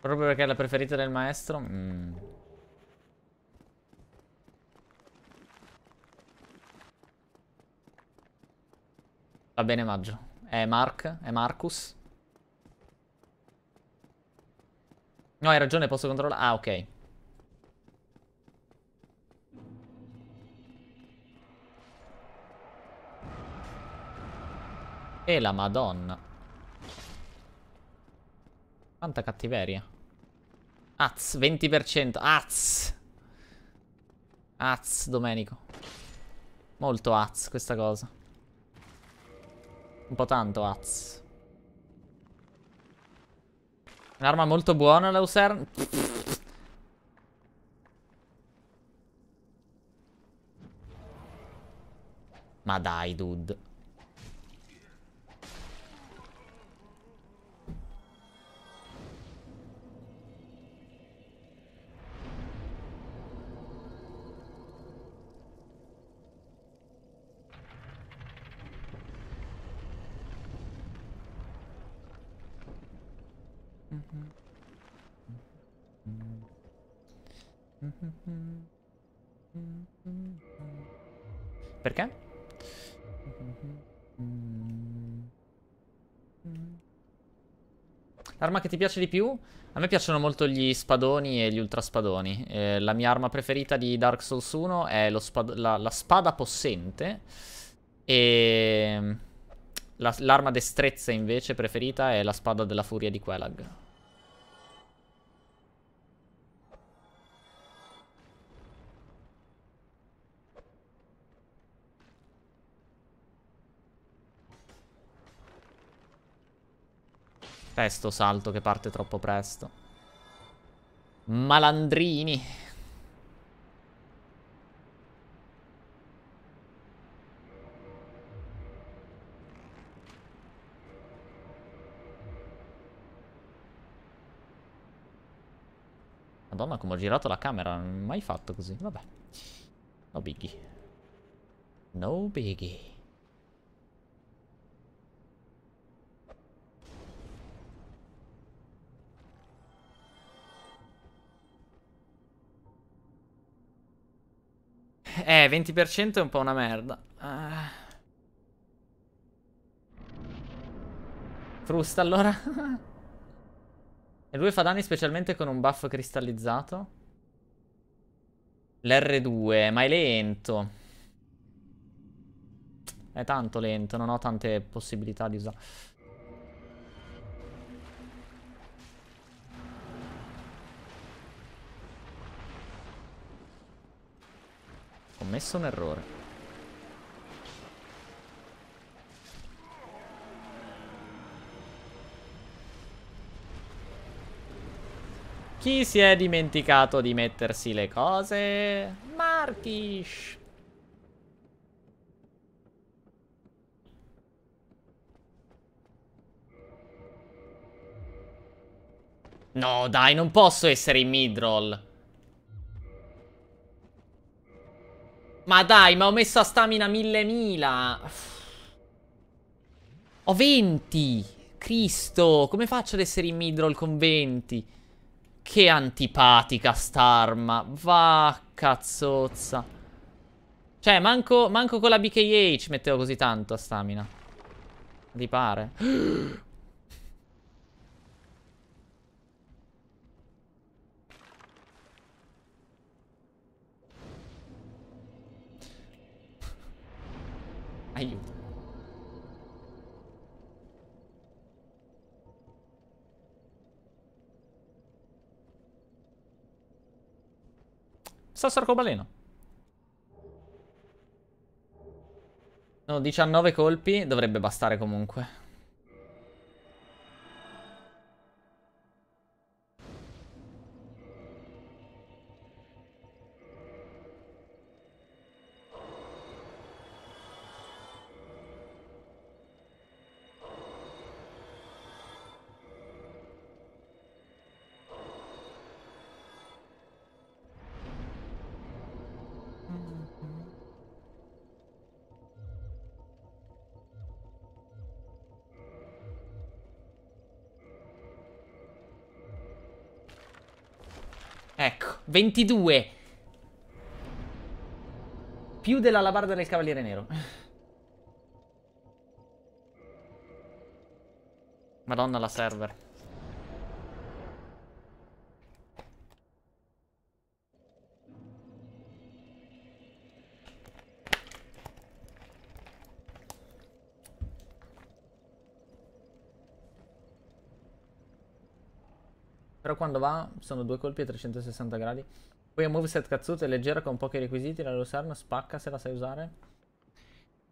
Proprio perché è la preferita del maestro? Mm. Va bene, Maggio. È Mark? È Marcus? No, hai ragione, posso controllare... Ah, ok. E la madonna. Quanta cattiveria. Az, 20%. Az. Az, Domenico. Molto az questa cosa. Un po' tanto az. Un'arma molto buona la Usern. Ma dai, dude. L'arma che ti piace di più? A me piacciono molto gli spadoni e gli ultraspadoni. Eh, la mia arma preferita di Dark Souls 1 è la, la, spada possente. E l'arma destrezza invece preferita è la spada della furia di Quelag. Presto salto che parte troppo presto. Malandrini. Madonna come ho girato la camera, non ho mai fatto così. Vabbè. No biggie. No biggie. Eh, 20% è un po' una merda. Uh. Frusta allora. e lui fa danni specialmente con un buff cristallizzato. L'R2, ma è lento. È tanto lento, non ho tante possibilità di usare. Commesso un errore. Chi si è dimenticato di mettersi le cose? Markish. No, dai, non posso essere in midroll. Ma dai, ma ho messo a stamina mille mila. Ho 20. Cristo, come faccio ad essere in midroll con 20? Che antipatica st'arma. Va, cazzozza. Cioè, manco, manco con la BKH mettevo così tanto a stamina. Ti pare? Aiuto. Sta arcobaleno. No, 19 colpi dovrebbe bastare comunque. 22. Più della labarda del Cavaliere Nero. Madonna la server. Però quando va sono due colpi a 360 gradi. Poi un moveset cazzuto è leggera con pochi requisiti. La Lucerna spacca se la sai usare.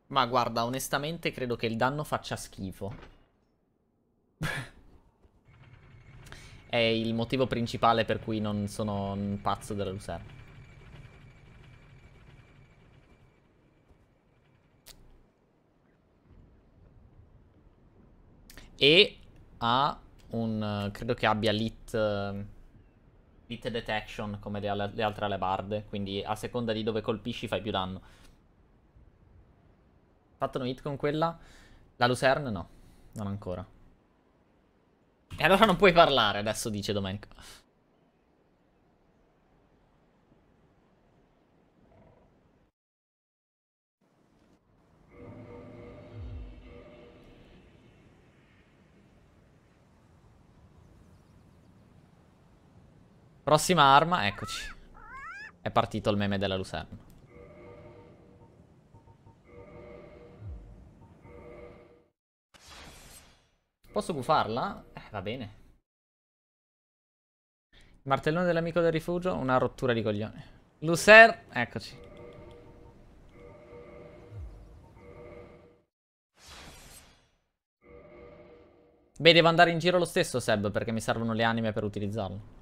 Ma guarda, onestamente credo che il danno faccia schifo. è il motivo principale per cui non sono un pazzo della Lucerna. E ha un... credo che abbia lit... lit detection come le, le altre alebarde, quindi a seconda di dove colpisci fai più danno. Fatto un hit con quella? La Lucerne no, non ancora. E allora non puoi parlare adesso, dice Domenico. Prossima arma, eccoci. È partito il meme della Lucerna. Posso buffarla? Eh, va bene. Martellone dell'amico del rifugio, una rottura di coglioni. Lucer, eccoci. Beh, devo andare in giro lo stesso, Seb, perché mi servono le anime per utilizzarlo.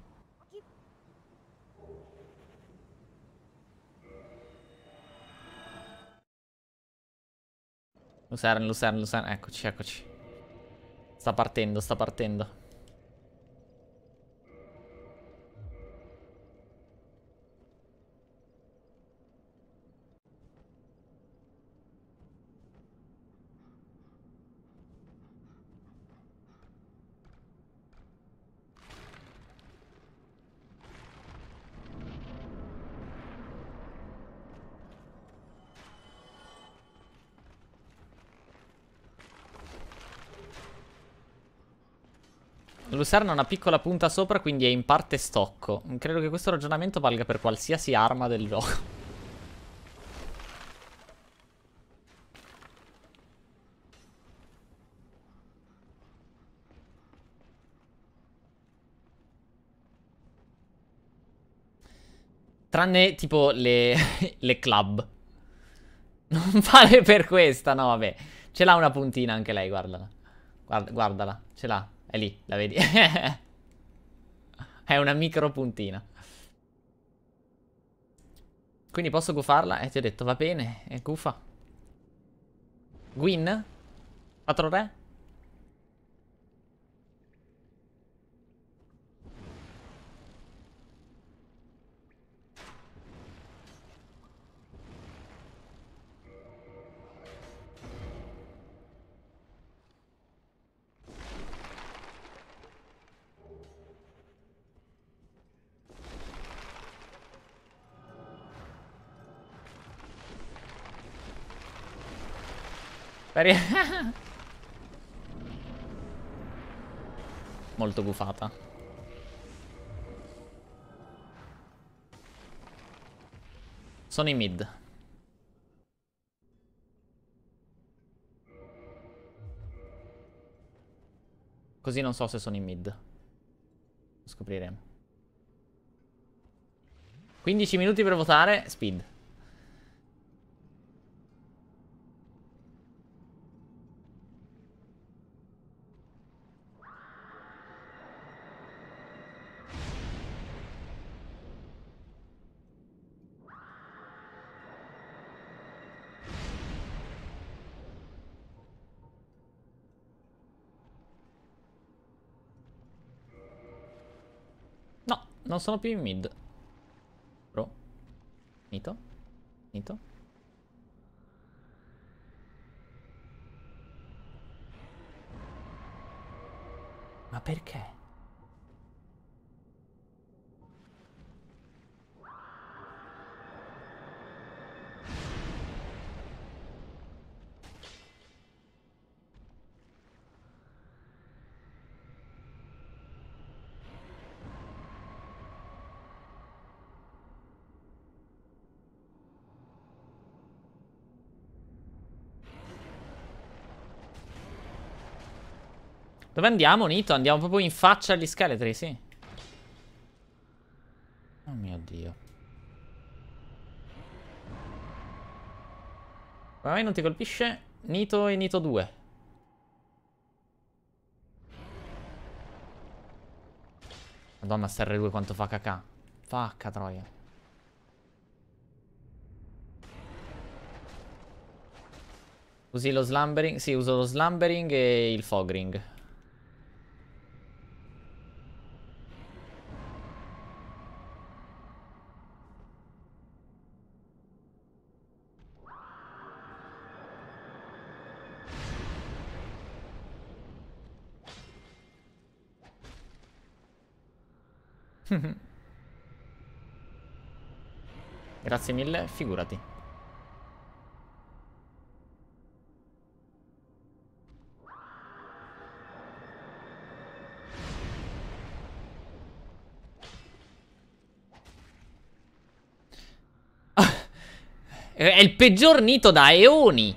Lucerne, Lucerne, Lucerne. Eccoci, eccoci. Sta partendo, sta partendo. Lucerna ha una piccola punta sopra, quindi è in parte stocco. Credo che questo ragionamento valga per qualsiasi arma del gioco. Tranne tipo le, le club. Non vale per questa, no vabbè. Ce l'ha una puntina anche lei, guardala. Guarda, guardala, ce l'ha. È lì, la vedi? È una micro puntina. Quindi posso gufarla? E eh, ti ho detto, va bene, è gufa. Gwyn? 4 re? Molto gufata. Sono in mid. Così non so se sono in mid. Lo scopriremo. 15 minuti per votare. Speed. Non sono più in mid. Bro. Nito? Nito? Ma perché? Dove andiamo, Nito? Andiamo proprio in faccia agli scheletri, sì. Oh mio Dio. Come mai non ti colpisce? Nito e Nito 2. Madonna, sta R2 quanto fa cacà. Facca troia. Usi lo slumbering? Sì, uso lo slumbering e il fogring. Grazie mille, figurati. È il peggior nito da eoni.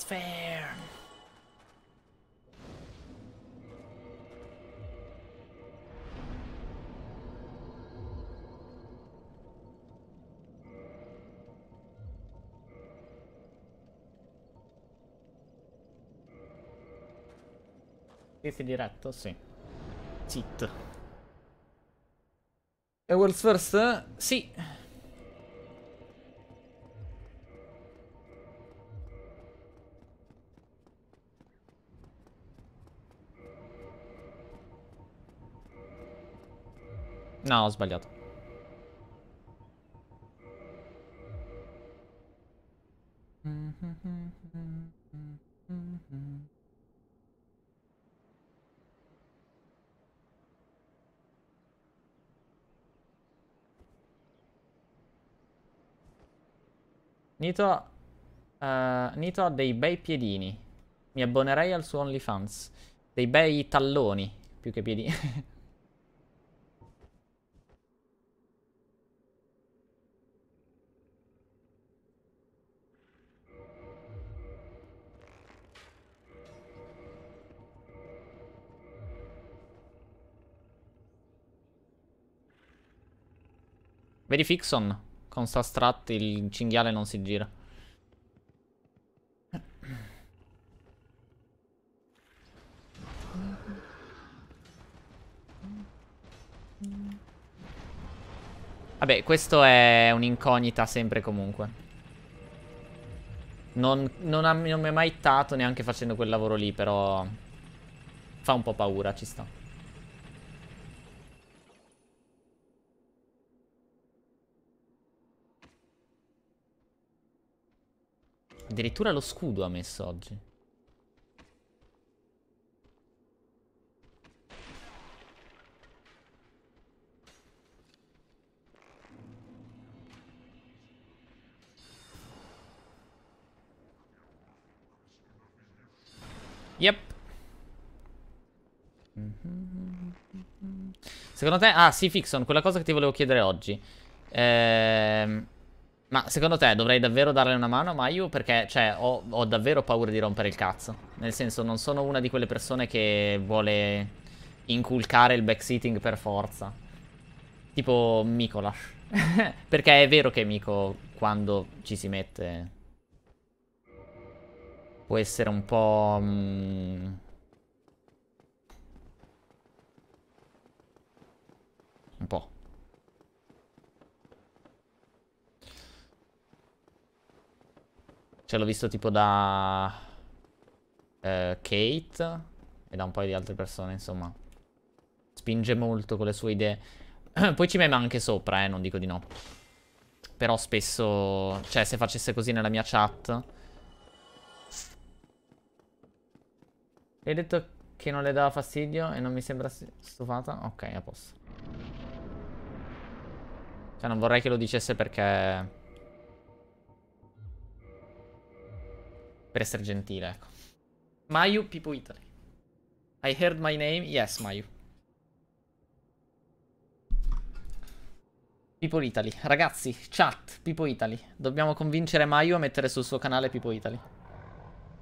Think it's fair. Easy diretto, sì. Zit. E World's First? Sì. Ho sbagliato. Nito, eh, Nito ha dei bei piedini. Mi abbonerei al suo OnlyFans. Dei bei talloni, più che piedini. Vedi Fixon? Con sta strat il cinghiale non si gira. Vabbè, questo è un'incognita sempre comunque. Non, non, ha, non mi ha mai ittato neanche facendo quel lavoro lì, però... Fa un po' paura, ci sta. Addirittura lo scudo ha messo oggi. Yep. Secondo te... Ah, sì, Fixon, quella cosa che ti volevo chiedere oggi. Ehm... Ma secondo te dovrei davvero darle una mano a Mayu? Perché, cioè, ho, ho, davvero paura di rompere il cazzo. Nel senso, non sono una di quelle persone che vuole inculcare il backseating per forza. Tipo Mikolash. Perché è vero che Miko, quando ci si mette, può essere un po'... Mm, un po'. Cioè l'ho visto tipo da... Eh, Kate e da un paio di altre persone, insomma. Spinge molto con le sue idee. Poi ci mema anche sopra, eh, non dico di no. Però spesso... Cioè, se facesse così nella mia chat... Hai detto che non le dava fastidio e non mi sembra stufata? Ok, a posto. Cioè, non vorrei che lo dicesse perché... Per essere gentile, ecco. Mayu, Pipo Italy. I heard my name. Yes, Mayu. Pipo Italy. Ragazzi, chat, Pipo Italy. Dobbiamo convincere Mayu a mettere sul suo canale Pipo Italy.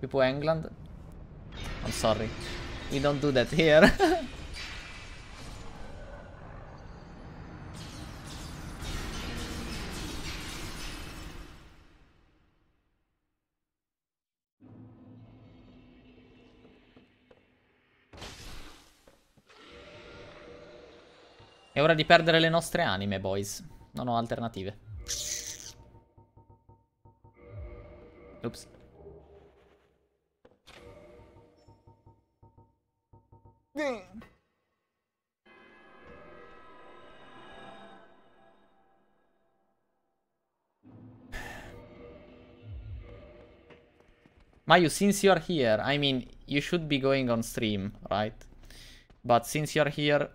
Pipo England. I'm sorry. We don't do that here. È ora di perdere le nostre anime, boys. Non ho alternative. Oops. Mayu, since you're here, I mean, you should be going on stream, right? But since you're here,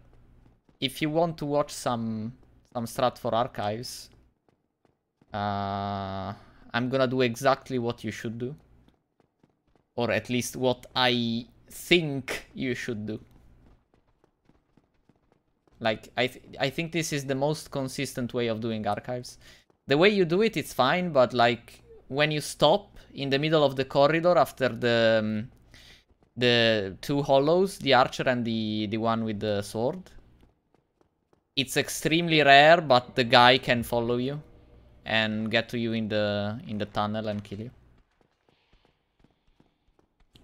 if you want to watch some some strat for archives, uh, I'm gonna do exactly what you should do. Or at least what I think you should do. Like, I, th I think this is the most consistent way of doing archives. The way you do it, it's fine, but like, when you stop in the middle of the corridor after the um, the two hollows, the archer and the, the one with the sword, it's extremely rare, but the guy can follow you and get to you in the in the tunnel and kill you.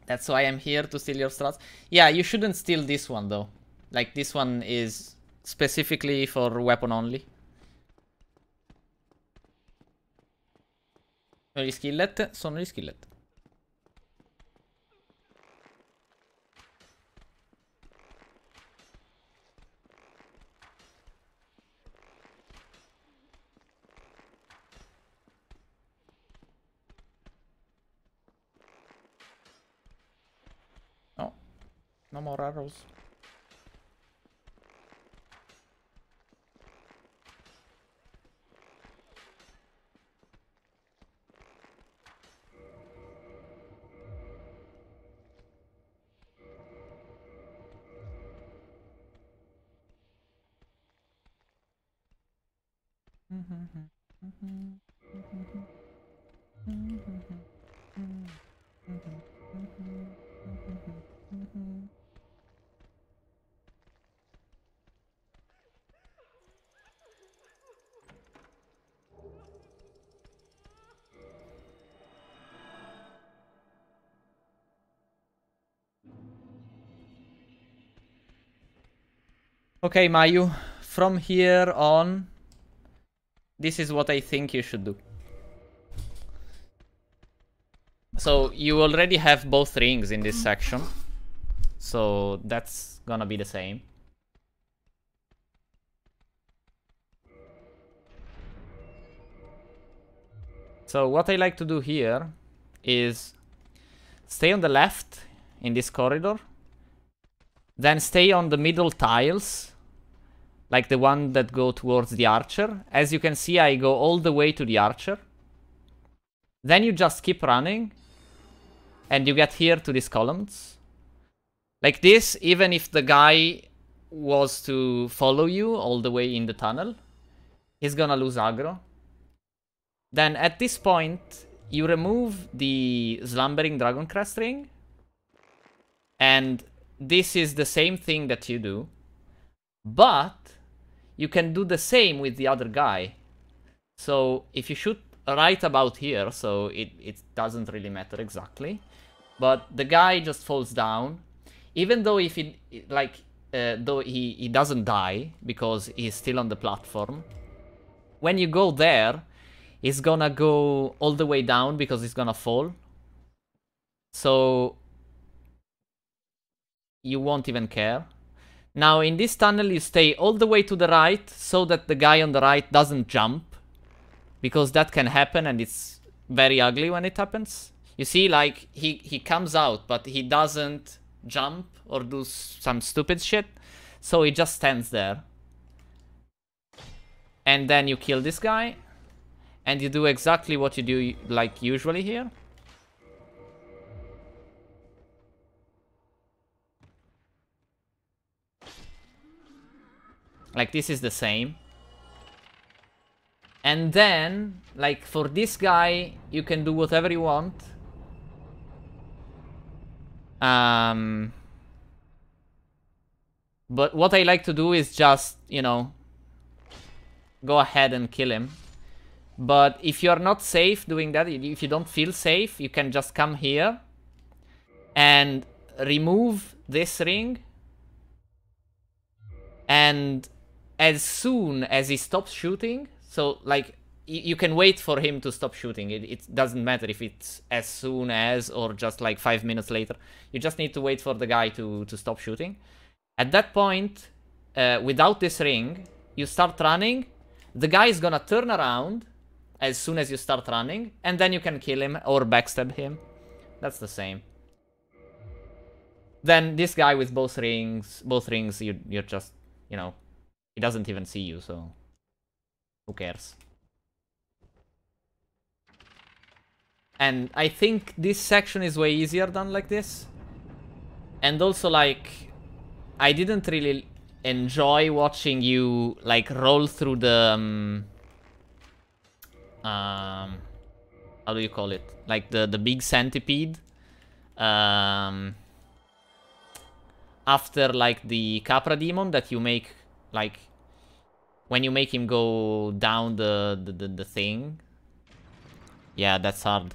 That's why I'm here to steal your strats. Yeah, you shouldn't steal this one though. Like this one is specifically for weapon only. Sono gli skillet? Sono gli skillet. No more arrows. Mm-hmm. Mm-hmm. Mm-hmm. Okay, Mayu. From here on, this is what I think you should do. So you already have both rings in this section. So that's gonna be the same. So what I like to do here is stay on the left in this corridor. Then stay on the middle tiles. Like the one that go towards the archer. As you can see, I go all the way to the archer. Then you just keep running. And you get here to these columns. Like this, even if the guy was to follow you all the way in the tunnel, he's gonna lose aggro. Then at this point, you remove the Slumbering Dragon Crest ring. And this is the same thing that you do. But you can do the same with the other guy. So if you shoot right about here, so it, it doesn't really matter exactly. But the guy just falls down. Even though if he, like, uh, though he, he doesn't die because he's still on the platform. When you go there, He's gonna go all the way down because he's gonna fall. So you won't even care. Now in this tunnel you stay all the way to the right so that the guy on the right doesn't jump. Because that can happen and it's very ugly when it happens. You see like he, he comes out but he doesn't jump or do some stupid shit. So he just stands there. And then you kill this guy and you do exactly what you do like usually here. Like this is the same. And then, like for this guy, you can do whatever you want. Um, but what I like to do is just, you know, go ahead and kill him. But if you are not safe doing that, if you don't feel safe, you can just come here and remove this ring. And as soon as he stops shooting, so like you can wait for him to stop shooting. It, it, doesn't matter if it's as soon as or just like five minutes later. You just need to wait for the guy to, to stop shooting. At that point, uh, without this ring, you start running. The guy is gonna turn around as soon as you start running, and then you can kill him or backstab him. That's the same. Then this guy with both rings, both rings, you, you're just, you know, he doesn't even see you, so who cares? And I think this section is way easier done like this. And also, like, I didn't really enjoy watching you, like, roll through the... Um, um, how do you call it? Like the, the big centipede. Um, after like the Capra demon that you make like when you make him go down the, the, the, the thing. Yeah, that's hard.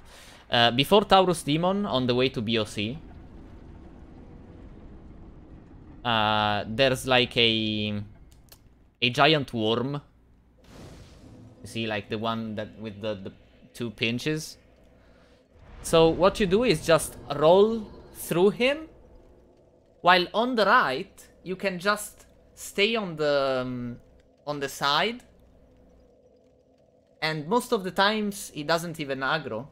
Uh, before Taurus demon on the way to BOC. Uh, there's like a a giant worm you see, like the one that with the, the two pinches. So what you do is just roll through him. While on the right, you can just stay on the um, on the side. And most of the times, he doesn't even aggro.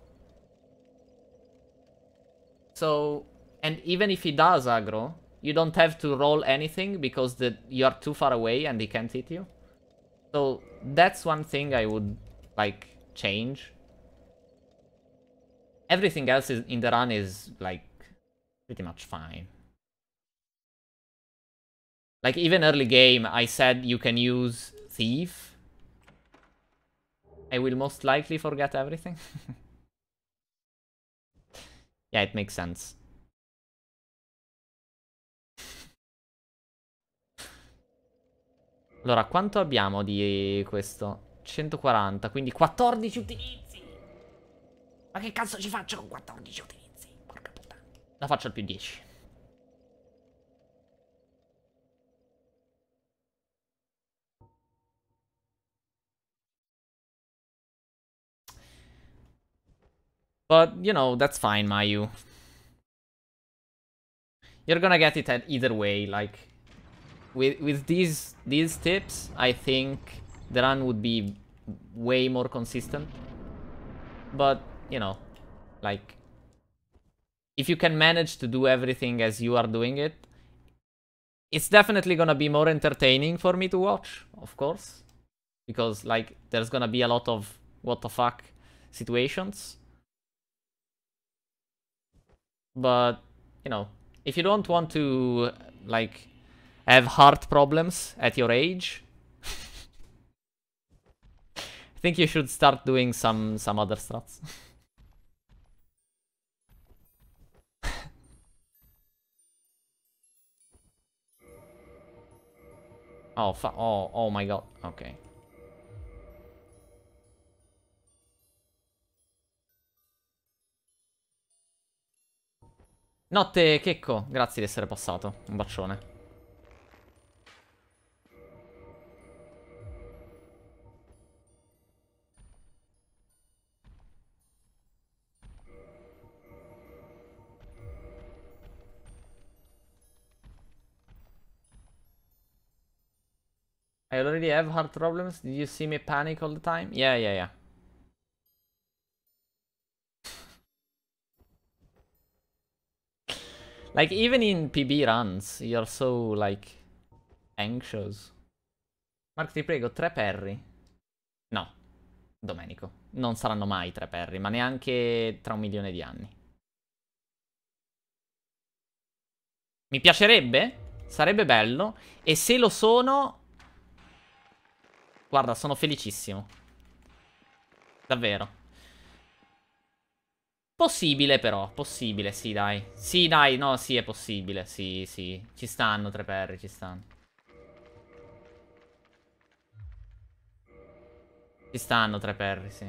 So, and even if he does aggro, you don't have to roll anything because the, you are too far away and he can't hit you. So that's one thing I would like change. Everything else is, in the run is like pretty much fine. Like even early game, I said you can use Thief. I will most likely forget everything. yeah, it makes sense. Allora, quanto abbiamo di questo? 140, quindi 14 utilizzi. Ma che cazzo ci faccio con 14 utilizzi? Porca puttana. La faccio al più 10. But, you know, that's fine, Mayu. You're gonna get it at either way, like... With, with these, these tips, I think the run would be way more consistent. But, you know, like... If you can manage to do everything as you are doing it, it's definitely gonna be more entertaining for me to watch, of course. Because, like, there's gonna be a lot of what the fuck situations. But, you know, if you don't want to, like, have heart problems at your age, I think you should start doing some, some other strats. oh, oh, oh my god, okay. Notte, Checco. Grazie di essere passato. Un bacione. I already have heart problems. Did you see me panic all the time? Yeah, yeah, yeah. Like, even in PB runs, you're so, like, anxious. Mark, ti prego, tre perri. No, Domenico. Non saranno mai tre perri, ma neanche tra un milione di anni. Mi piacerebbe, sarebbe bello, e se lo sono... Guarda, sono felicissimo. Davvero. Possibile però, possibile, sì dai. Sì dai, no, sì è possibile, sì, sì. Ci stanno tre perri, ci stanno. Ci stanno tre perri, sì.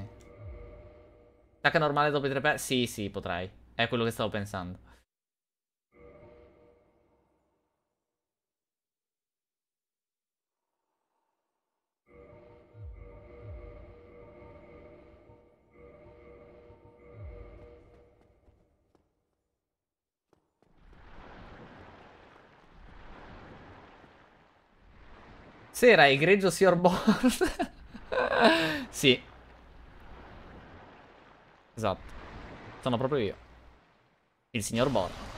Attacca normale dopo i tre perri? Sì, sì, potrei. È quello che stavo pensando. Sera, egregio signor board. sì. Esatto. Sono proprio io. Il signor board.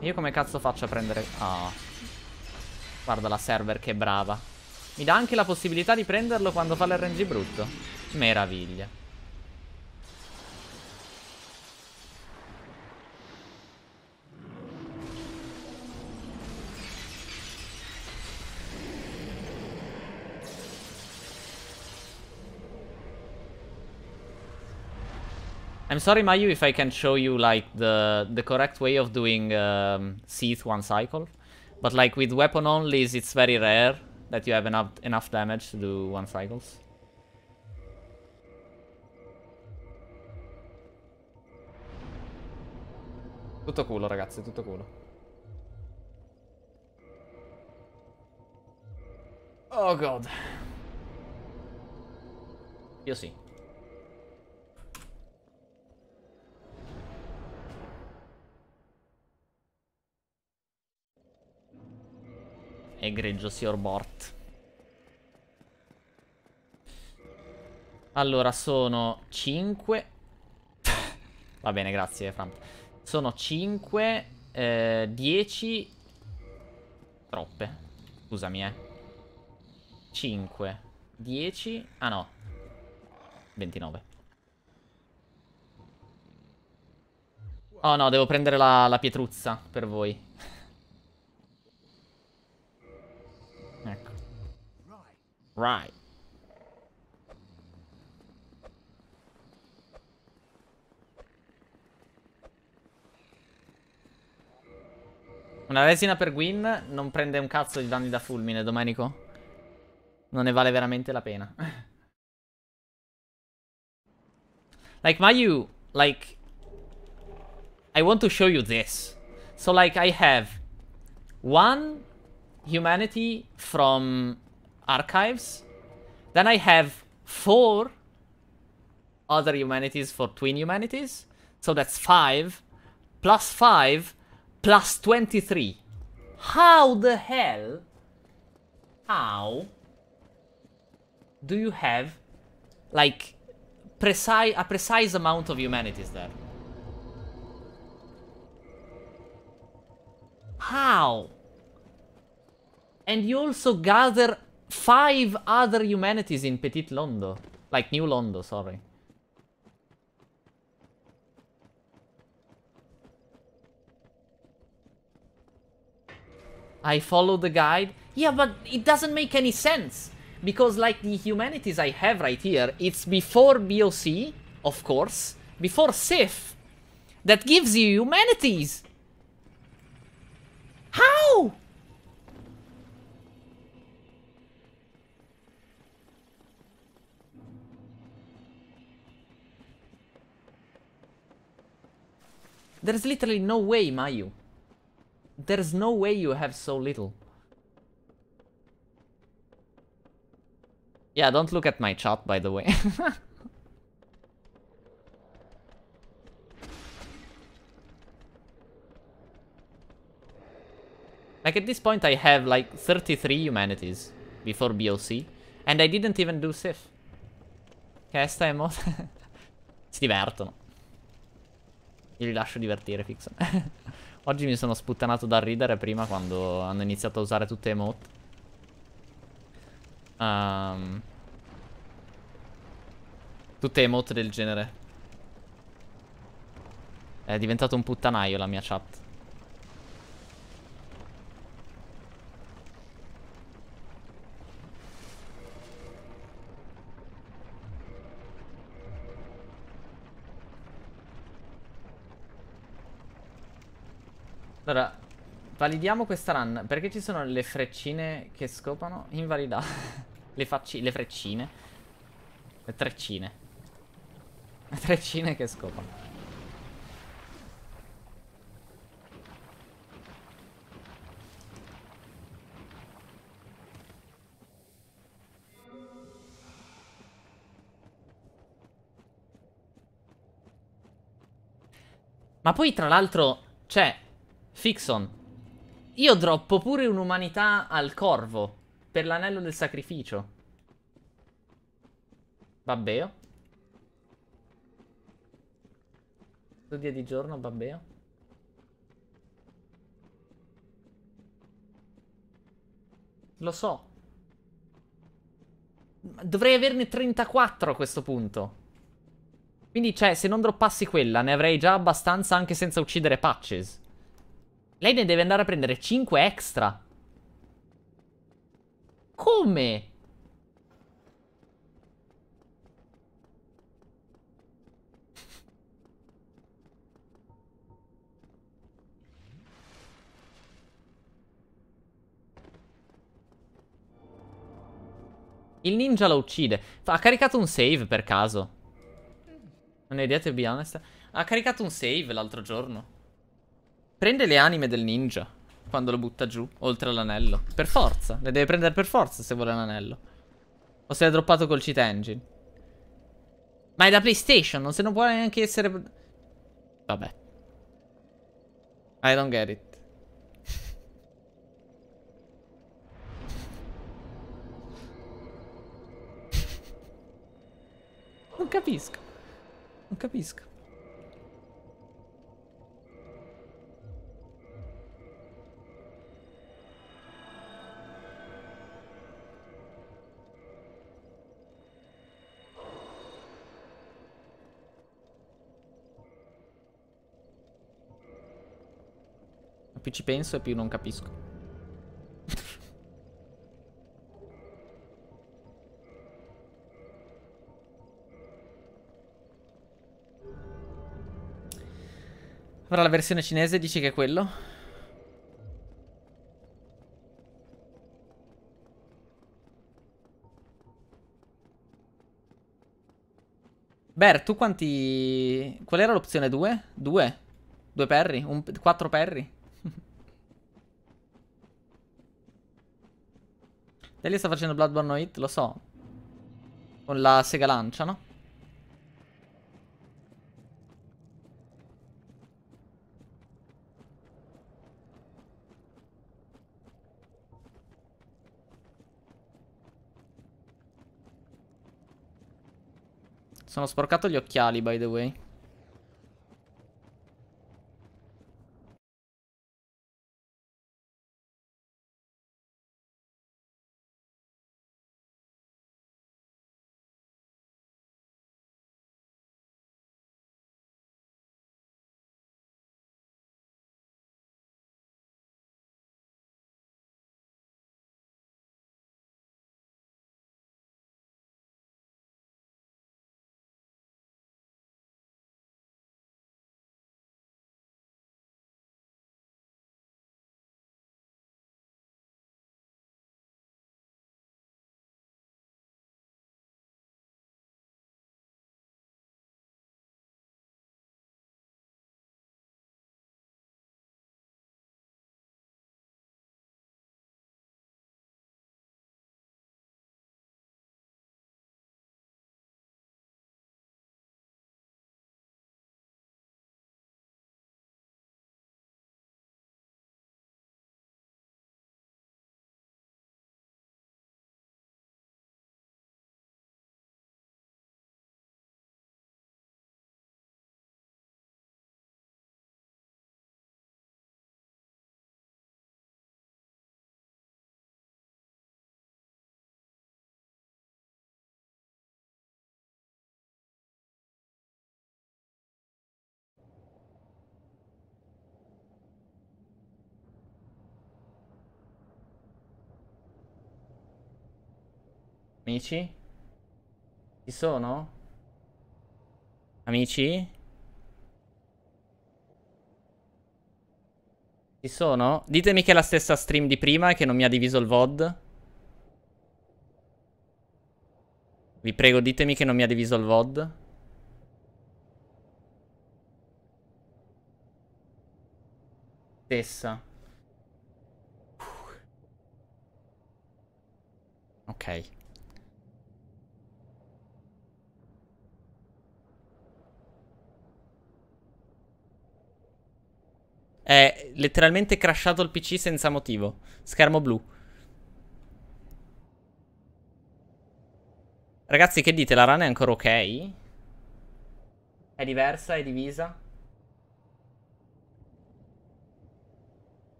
Io come cazzo faccio a prendere... Ah. Guarda la server che brava. Mi dà anche la possibilità di prenderlo quando fa l'RNG brutto. Meraviglia. I'm sorry, Mayu, if I can show you, like, the, the correct way of doing um, Seath one cycle. But, like, with weapon onlys, it's very rare that you have enough, enough damage to do one cycles. Tutto culo, ragazzi, tutto culo. Oh, God. Io sì. Egregio signor Bort. Allora, sono 5. Va bene, grazie, Fram. Sono 5, eh, 10. Troppe. Scusami, eh. 5, 10. Ah no. 29. Oh no, devo prendere la, la pietruzza per voi. Right. Una resina per Gwyn non prende un cazzo di danni da fulmine, Domenico. Non ne vale veramente la pena. like, Mayu, like... I want to show you this. So, like, I have one humanity from archives. Then I have four other humanities for twin humanities. So that's five. Plus five. Plus 23. How the hell? How? Do you have, like, precise a precise amount of humanities there? How? And you also gather five other humanities in Petit Londo. Like New Londo, sorry. I follow the guide. Yeah, but it doesn't make any sense. Because like the humanities I have right here, it's before BOC, of course, before Sif. That gives you humanities. How? There's literally no way, Mayu. There's no way you have so little. Yeah, don't look at my chat, by the way. like, at this point, I have, like, 33 humanities before BOC. And I didn't even do Sif. Che si divertono. Io li lascio divertire, Fixon. Oggi mi sono sputtanato da ridere prima quando hanno iniziato a usare tutte emote. Um, tutte emote del genere. È diventato un puttanaio la mia chat. Allora, validiamo questa run. Perché ci sono le freccine che scopano? Invalida. le, le freccine. Le treccine. Le treccine che scopano. Ma poi tra l'altro, cioè, Fixon. Io droppo pure un'umanità al corvo. Per l'anello del sacrificio. Babbeo. Studia di giorno, Babbeo. Lo so. Dovrei averne 34 a questo punto. Quindi, cioè, se non droppassi quella, ne avrei già abbastanza anche senza uccidere Patches. Lei ne deve andare a prendere 5 extra. Come? Il ninja lo uccide. Ha caricato un save per caso. Non è idea to be honest. Ha caricato un save l'altro giorno. Prende le anime del ninja quando lo butta giù, oltre all'anello. Per forza, le deve prendere per forza se vuole l'anello. O se l'è droppato col cheat engine. Ma è da PlayStation, non se non può neanche essere... Vabbè. I don't get it. non capisco. Non capisco. ci penso e più non capisco. Ora la versione cinese dice che è quello. Ber, tu quanti... Qual era l'opzione 2? 2? 2 perri? 4 perri? Delia sta facendo Bloodborne Hit, lo so. Con la sega lancia, no? Sono sporcato gli occhiali, by the way. Amici? Ci sono? Amici? Ci sono? Ditemi che è la stessa stream di prima e che non mi ha diviso il VOD. Vi prego, ditemi che non mi ha diviso il VOD. Stessa. Ok. È letteralmente crashato il PC senza motivo. Schermo blu. Ragazzi, che dite? La run è ancora ok? È diversa? È divisa?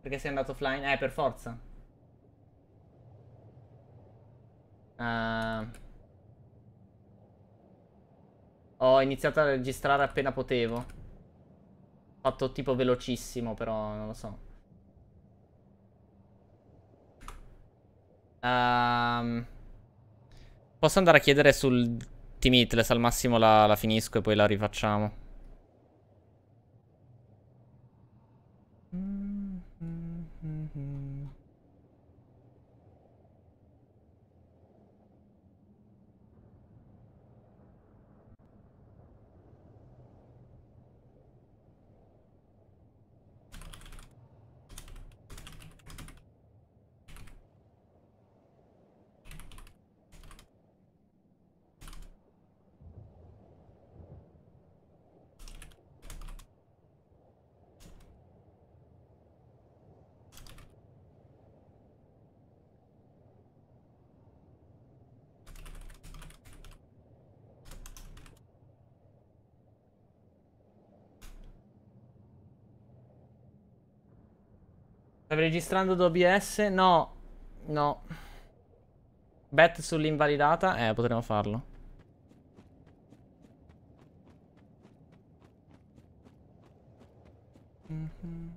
Perché sei andato offline? Eh, per forza. Uh, ho iniziato a registrare appena potevo. Fatto tipo velocissimo, però non lo so. Um, posso andare a chiedere sul Team Hitless, al massimo la, la finisco e poi la rifacciamo. Stavi registrando da OBS? No. No. Bet sull'invalidata? Eh, potremmo farlo. Mm -hmm.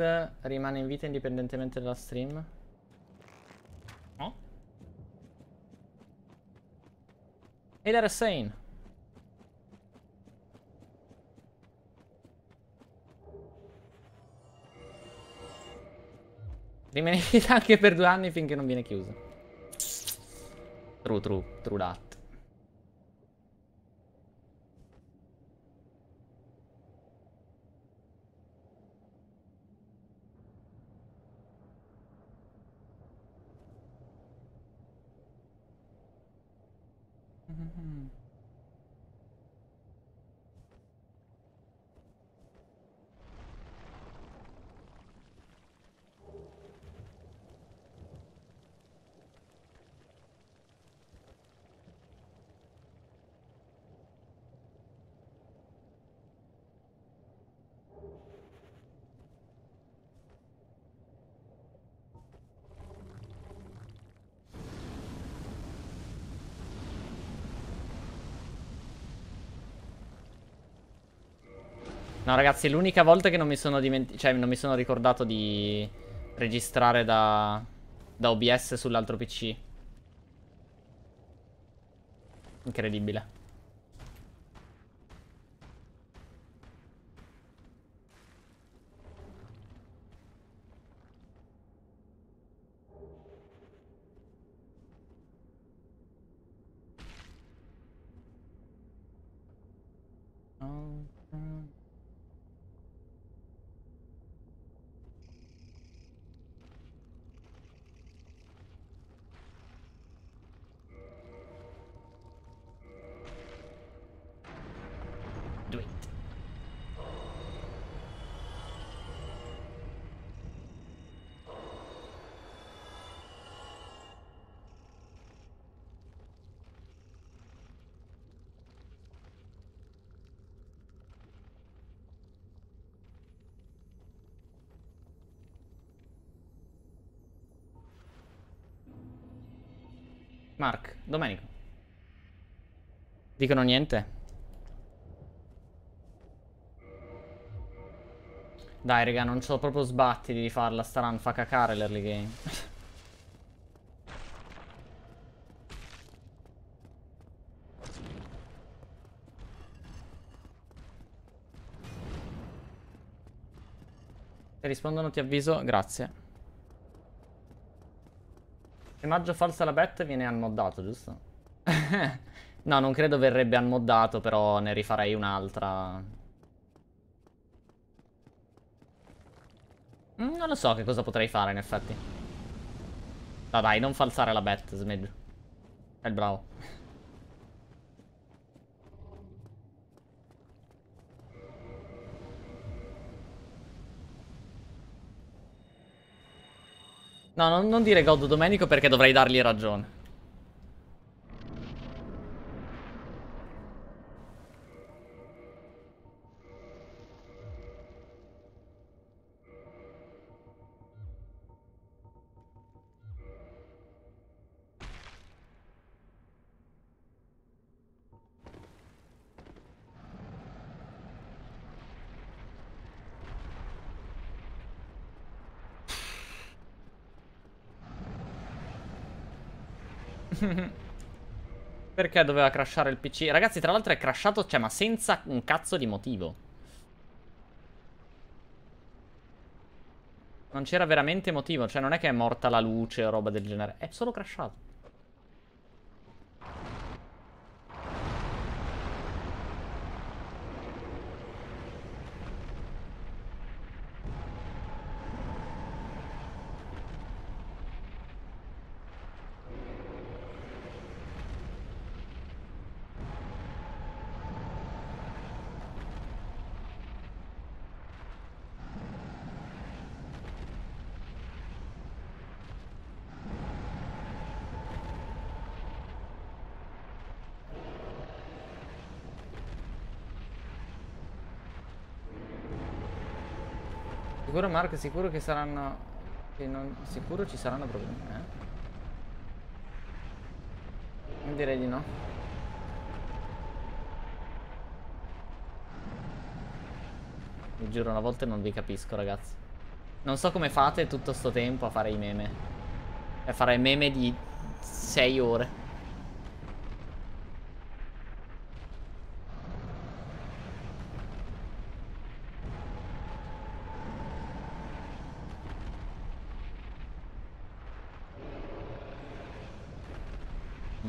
Rimane in vita indipendentemente dalla stream? No? Ed era sane. Rimane in vita anche per due anni finché non viene chiusa. True, true, true that. No, ragazzi, l'unica volta che non mi sono dimenticato. Cioè, non mi sono ricordato di registrare da, da OBS sull'altro PC. Incredibile. Mark, Domenico. Dicono niente? Dai, raga, non c'ho proprio sbatti di farla. Staran fa cacare l'early game. Se rispondono ti avviso, grazie. Primaggio falsa la bet viene unmoddato, giusto? no, non credo verrebbe unmoddato, però ne rifarei un'altra. Mm, non lo so che cosa potrei fare in effetti. No dai, non falsare la bet, Smid. È bravo. No, non, non dire God Domenico perché dovrei dargli ragione. Perché doveva crashare il PC? Ragazzi, tra l'altro è crashato, cioè, ma senza un cazzo di motivo. Non c'era veramente motivo, cioè non è che è morta la luce o roba del genere. È solo crashato. Sicuro Mark, sicuro che saranno... Che non... Sicuro ci saranno problemi, eh? Direi di no. Vi giuro, una volta non vi capisco, ragazzi. Non so come fate tutto sto tempo a fare i meme. A fare meme di 6 ore.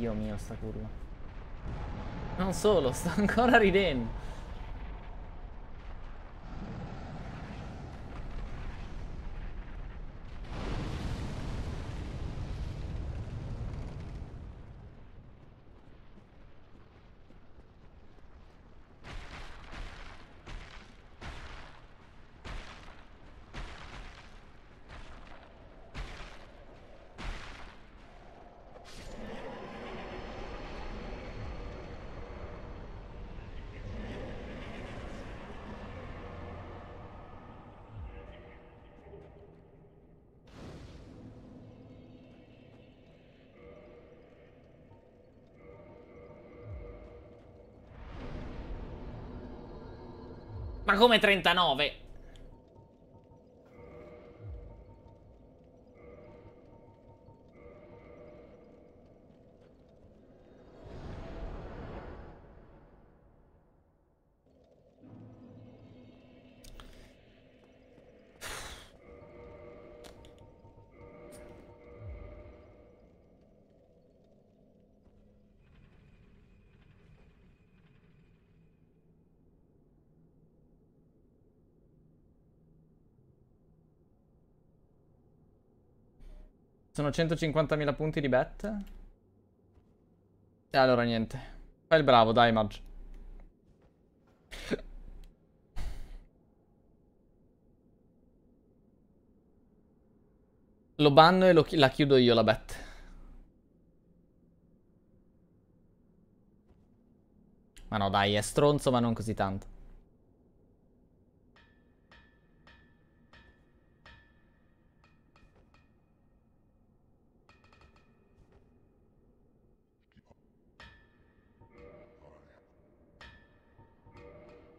Dio mio, sta curva. Non solo, sto ancora ridendo. Ma come 39? Sono 150.000 punti di bet. E allora niente. Fai il bravo, dai, Marge. Lo banno e lo chi la chiudo io la bet. Ma no, dai, è stronzo, ma non così tanto.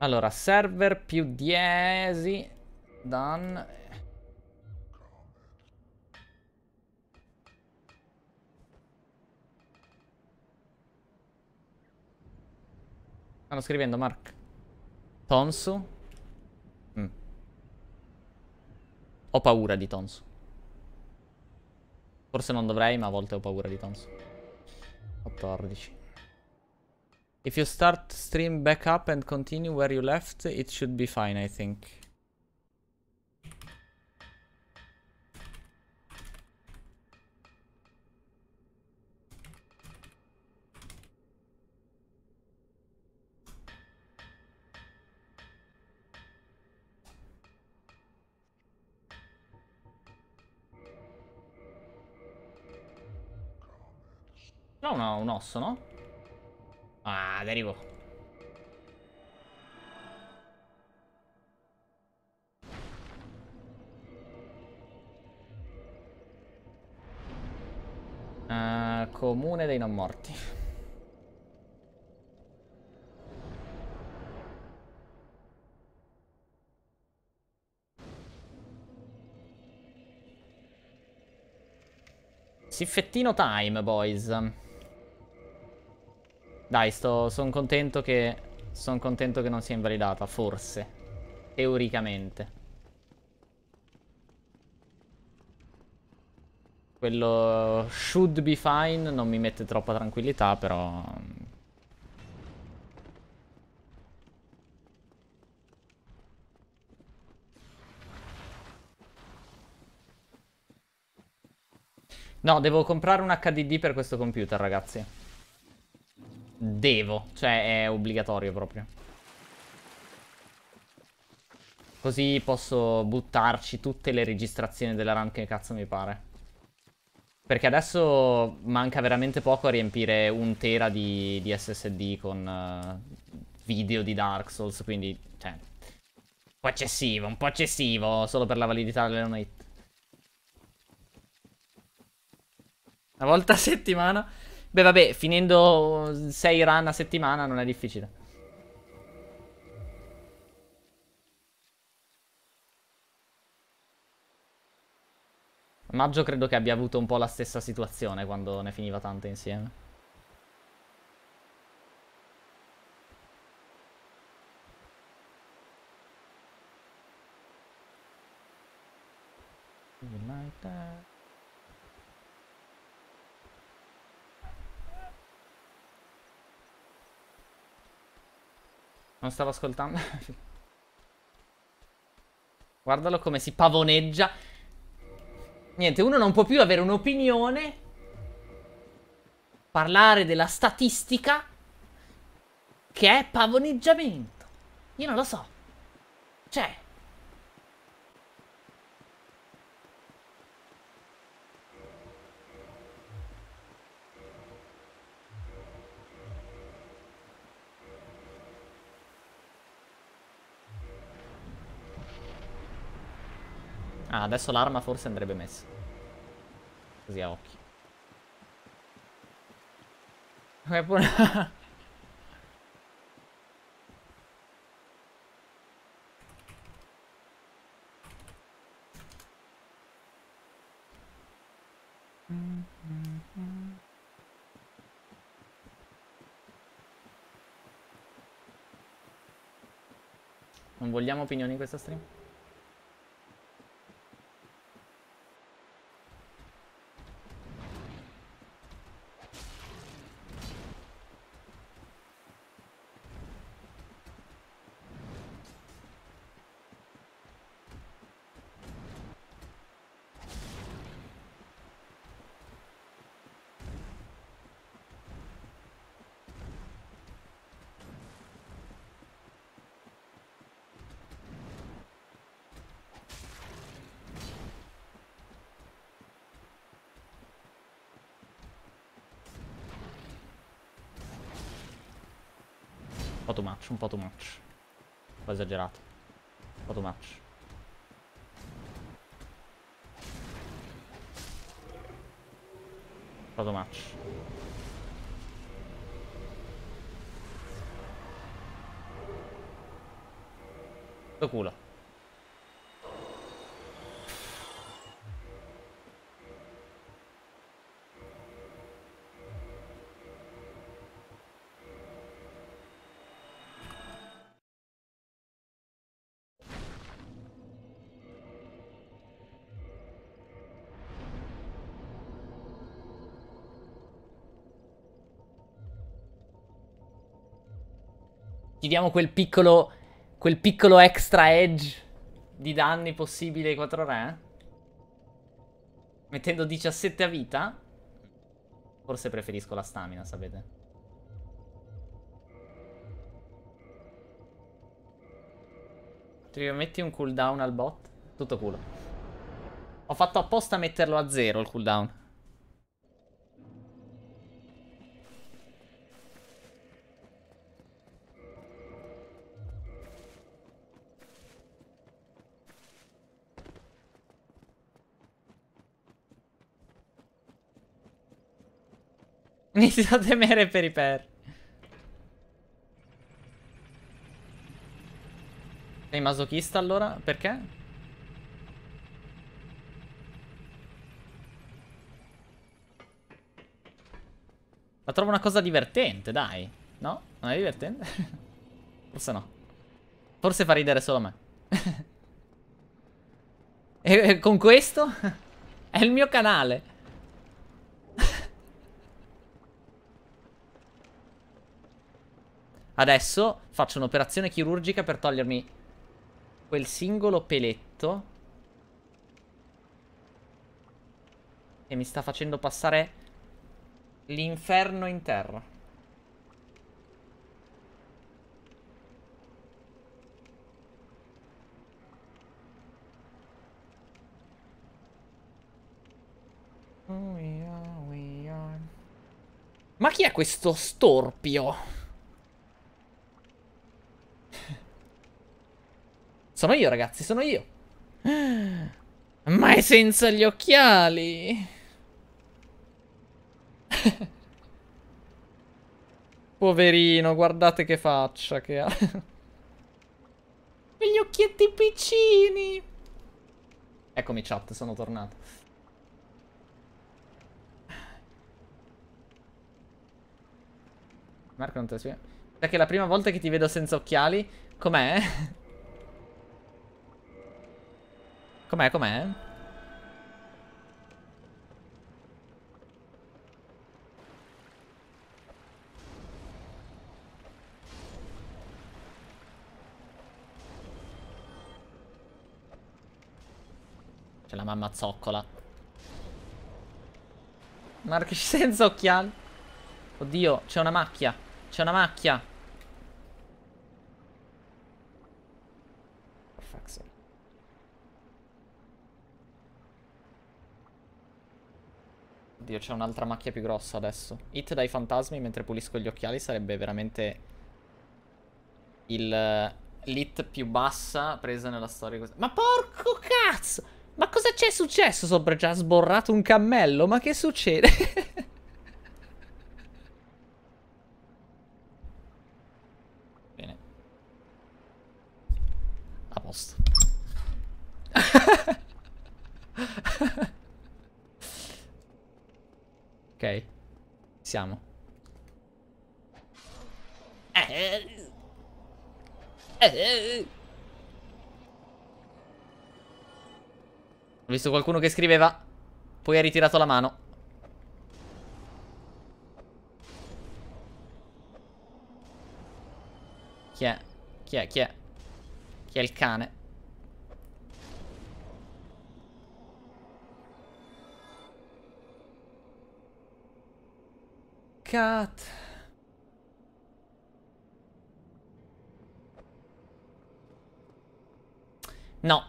Allora, server più 10. Done. Stanno scrivendo, Mark. Tonsu. Mm. Ho paura di Tonsu. Forse non dovrei, ma a volte ho paura di Tonsu. 14. If you start stream back up and continue where you left, it should be fine, I think. No, no, un osso, no? Ah, derivo. Uh, comune dei non morti. Siffettino time, boys. Dai, sto, sono contento che... Sono contento che non sia invalidata, forse. Teoricamente. Quello should be fine non mi mette troppa tranquillità, però... No, devo comprare un HDD per questo computer, ragazzi. Devo, cioè è obbligatorio proprio. Così posso buttarci tutte le registrazioni della run che cazzo mi pare. Perché adesso manca veramente poco a riempire un tera di, di SSD con uh, video di Dark Souls, quindi, cioè, un po' eccessivo, un po' eccessivo, solo per la validità dell'Eonite. Una volta a settimana... Beh, vabbè, finendo 6 run a settimana non è difficile. Maggio credo che abbia avuto un po' la stessa situazione quando ne finiva tante insieme. Like that. Non stavo ascoltando. Guardalo come si pavoneggia. Niente, uno non può più avere un'opinione. Parlare della statistica. Che è pavoneggiamento. Io non lo so. Cioè. Ah, adesso l'arma forse andrebbe messa. Così a occhio. Non vogliamo opinioni in questa stream? Un po' too much, un po' esagerato. Un po' too much. Un po' too much. Sto culo. Ti diamo quel piccolo. Quel piccolo extra edge di danni possibili ai 4 re? Mettendo 17 a vita? Forse preferisco la stamina, sapete? Ti metti un cooldown al bot? Tutto culo. Ho fatto apposta a metterlo a zero il cooldown. Inizio a temere per i per. Sei masochista allora? Perché? La trovo una cosa divertente, dai. No? Non è divertente? Forse no. Forse fa ridere solo me. e con questo? è il mio canale. Adesso faccio un'operazione chirurgica per togliermi quel singolo peletto che mi sta facendo passare l'inferno in terra. Ma chi è questo storpio? Sono io, ragazzi, sono io. Ma è senza gli occhiali. Poverino, guardate che faccia che ha. Gli occhietti piccini. Eccomi chat, sono tornato. Marco non te lo spiego. Perché la prima volta che ti vedo senza occhiali, com'è? Com'è, com'è? C'è la mamma zoccola. Marco senza occhiali. Oddio, c'è una macchia. C'è una macchia. Oddio, c'è un'altra macchia più grossa adesso. Hit dai fantasmi mentre pulisco gli occhiali sarebbe veramente il eh, l'hit più bassa presa nella storia. Ma porco cazzo! Ma cosa c'è successo sopra? Ha sborrato un cammello? Ma che succede? Bene. A posto. ok. Siamo. Ho visto qualcuno che scriveva. Poi ha ritirato la mano. Chi è? Chi è? Chi è? Chi è il cane? Cat. No.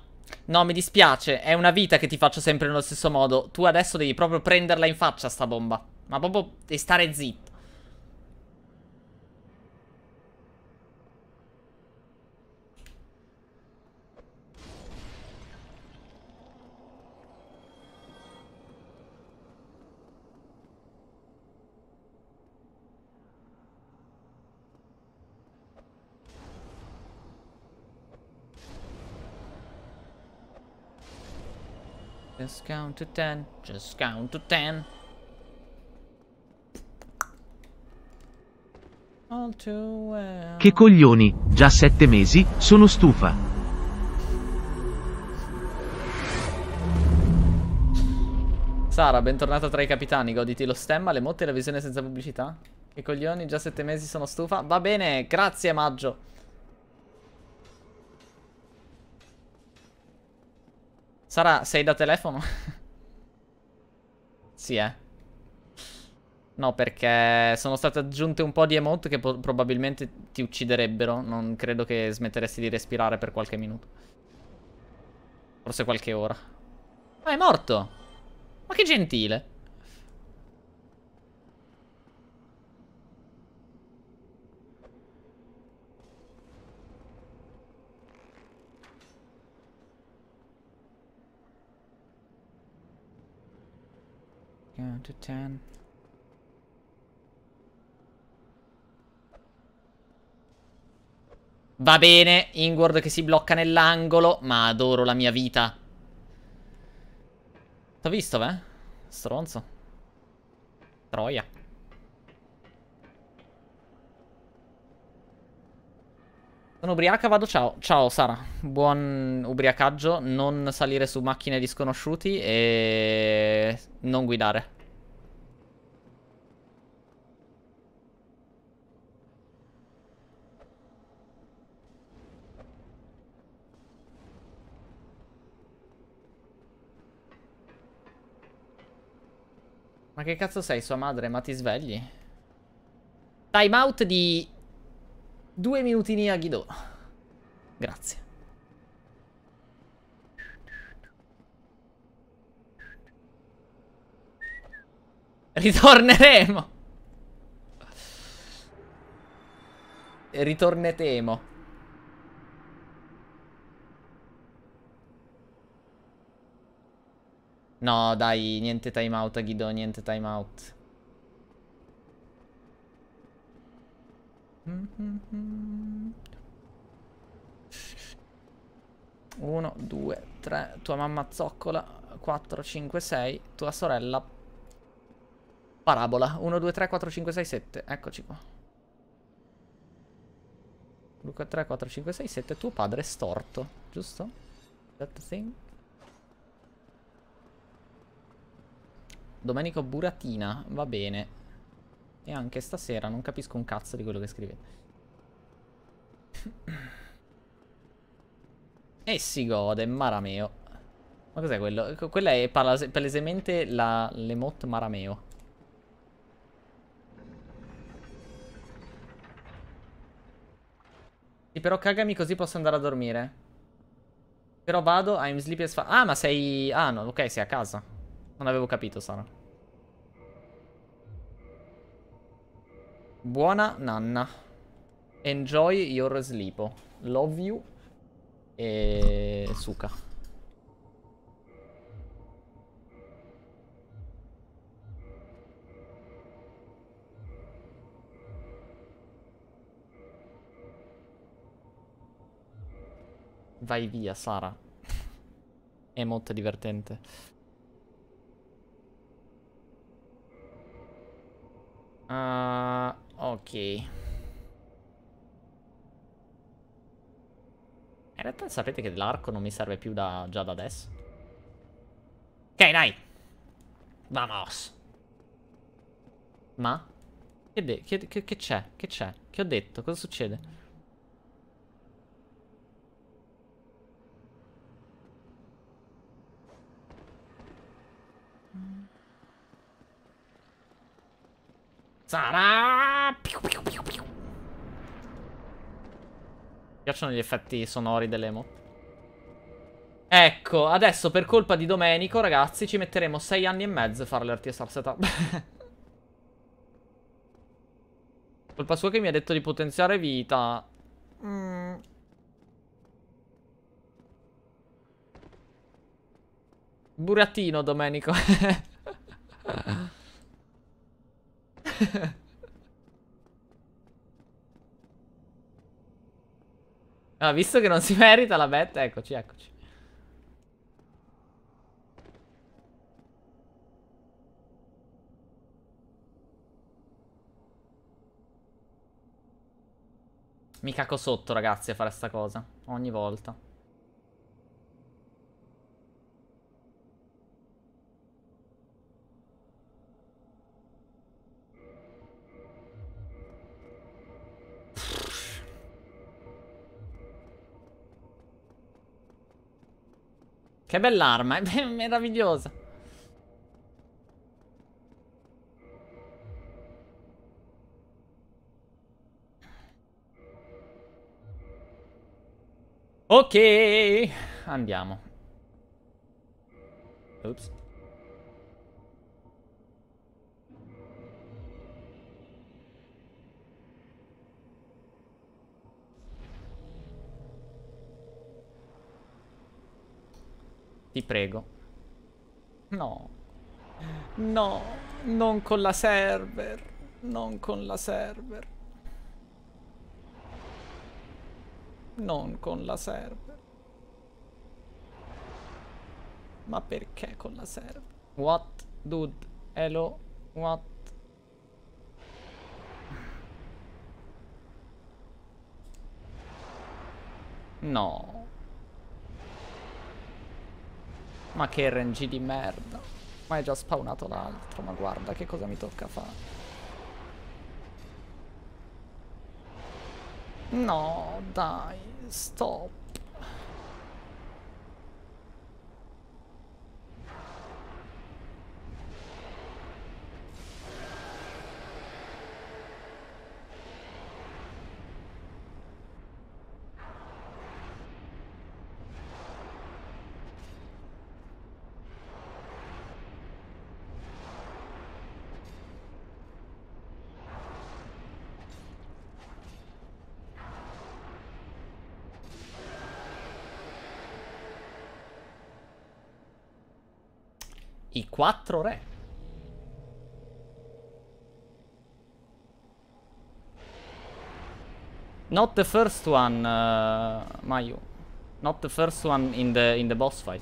No, mi dispiace. È una vita che ti faccio sempre nello stesso modo. Tu adesso devi proprio prenderla in faccia sta bomba. Ma proprio devi stare zitto. Just count to ten. Just count to ten. All too well. Che coglioni, già sette mesi, sono stufa. Sara, bentornata tra i capitani. Goditi lo stemma, le motte e la visione senza pubblicità. Che coglioni, già sette mesi sono stufa. Va bene, grazie Maggio. Sara, sei da telefono? sì, eh. No, perché sono state aggiunte un po' di emote che probabilmente ti ucciderebbero. Non credo che smetteresti di respirare per qualche minuto. Forse qualche ora. Ah, è morto! Ma che gentile. Count to ten. Va bene, Ingward che si blocca nell'angolo, ma adoro la mia vita. T'ho visto, beh? Stronzo. Troia. Sono ubriaca, vado, ciao. Ciao, Sara. Buon ubriacaggio. Non salire su macchine di sconosciuti e non guidare. Ma che cazzo sei, sua madre? Ma ti svegli? Time out di... Due minutini a Guido. Grazie. Ritorneremo. Ritornetemo. No, dai, niente timeout, Guido, niente timeout. Uno, due, tre, tua mamma zoccola, 4, 5, 6, tua sorella parabola, 1, 2, 3, 4, 5, 6, 7, eccoci qua. 2, 3, 4, 5, 6, 7. Tuo padre è storto, giusto? That thing? Domenico Buratina, va bene. E anche stasera non capisco un cazzo di quello che scrivete. e si gode, Marameo. Ma cos'è quello? Quella è palesemente l'emote Marameo. Sì, però cagami così posso andare a dormire. Però vado, I'm sleepy as fuck. Ah, ma sei... Ah, no, ok, sei a casa. Non avevo capito, Sara. Buona nanna. Enjoy your sleep. Love you. E... Suka. Vai via, Sara. È molto divertente. Uh, ok. In realtà sapete che l'arco non mi serve più da, già da adesso. Ok, dai. Vamos. Ma? Che c'è? Che, che c'è? Che ho detto? Cosa succede? Sarà... Mi piacciono gli effetti sonori dell'emo. Ecco, adesso per colpa di Domenico, ragazzi, ci metteremo 6 anni e mezzo a fare l'RTSR setup. colpa sua che mi ha detto di potenziare vita. Mm. Burattino, Domenico. ah, visto che non si merita la bet, eccoci, eccoci. Mi caco sotto, ragazzi, a fare sta cosa. Ogni volta. Che bell'arma, è meravigliosa. Ok, andiamo. Ops. Ti prego. No. No. Non con la server. Non con la server. Non con la server. Ma perché con la server? What? Dude. Hello? What? No. Ma che RNG di merda. Ma è già spawnato l'altro, ma guarda che cosa mi tocca fare. No, dai, stop. Quattro re. Not the first one, uh, Mayu. Not the first one in the in the boss fight.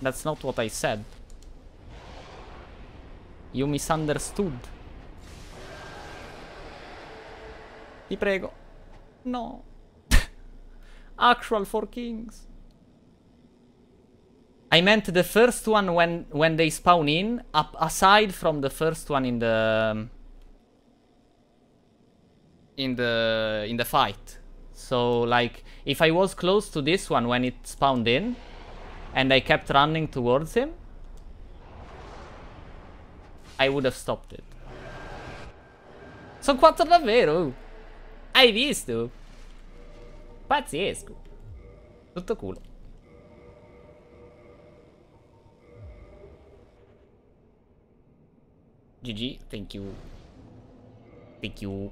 That's not what I said. You misunderstood. Ti prego. No. Actual for kings. I meant the first one when when they spawn in, up aside from the first one in the in the in the fight. So like if I was close to this one when it spawned in and I kept running towards him, I would have stopped it. Sono quattro davvero. Hai visto? Pazzesco. Tutto culo. GG, thank you. Thank you.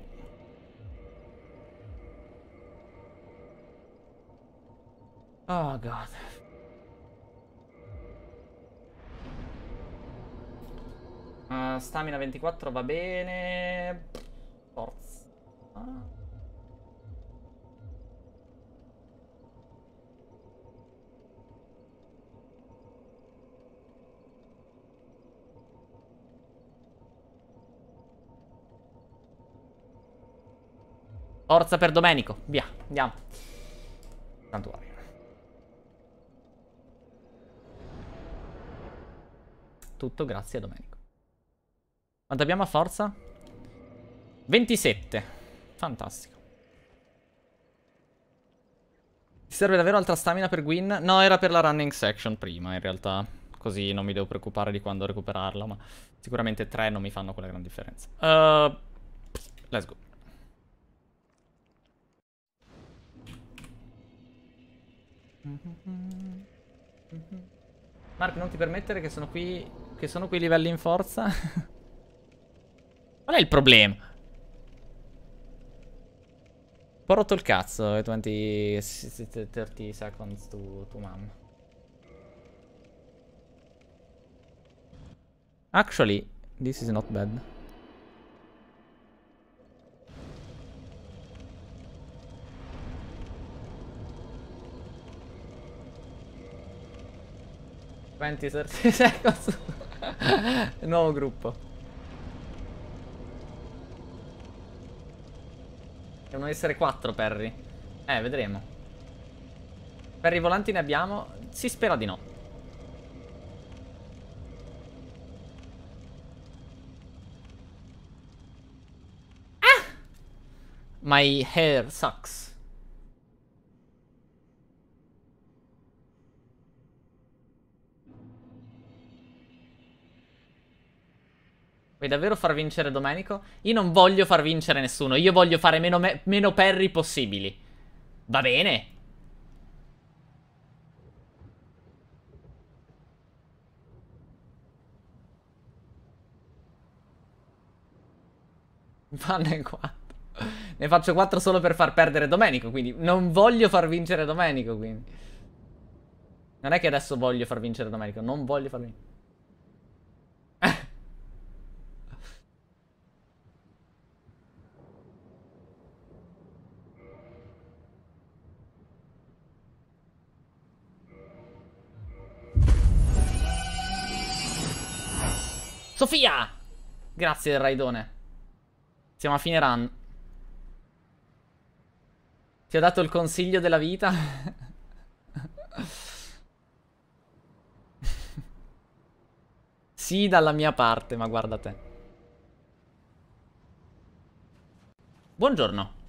Oh god. Uh, stamina 24 va bene. Forza. Forza per Domenico. Via, andiamo. Santuario. Tutto grazie a Domenico. Quanto abbiamo a forza? 27. Fantastico. Ti serve davvero altra stamina per Gwyn? No, era per la running section prima, in realtà. Così non mi devo preoccupare di quando recuperarla, ma sicuramente 3 non mi fanno quella gran differenza. Uh, let's go. Mark, non ti permettere che sono qui. Che sono qui livelli in forza. Qual è il problema? Un po' rotto il cazzo, 20, 30 seconds to, to mom. Actually, this is not bad. 20, 30 seconds. Nuovo gruppo. Devono essere 4 Perry. Eh, vedremo. Perry volanti ne abbiamo? Si spera di no. Ah! My hair sucks. Vuoi davvero far vincere Domenico? Io non voglio far vincere nessuno. Io voglio fare meno, me meno perri possibili. Va bene. Fanne 4. Ne faccio 4 solo per far perdere Domenico, quindi non voglio far vincere Domenico, quindi. Non è che adesso voglio far vincere Domenico, non voglio far vincere. Sofia! Grazie del raidone. Siamo a fine run. Ti ho dato il consiglio della vita? sì, dalla mia parte, ma guarda te. Buongiorno.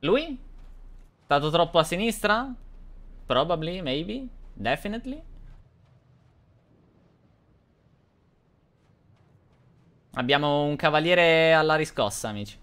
Lui? Stato troppo a sinistra? Probably, maybe, definitely. Abbiamo un cavaliere alla riscossa, amici.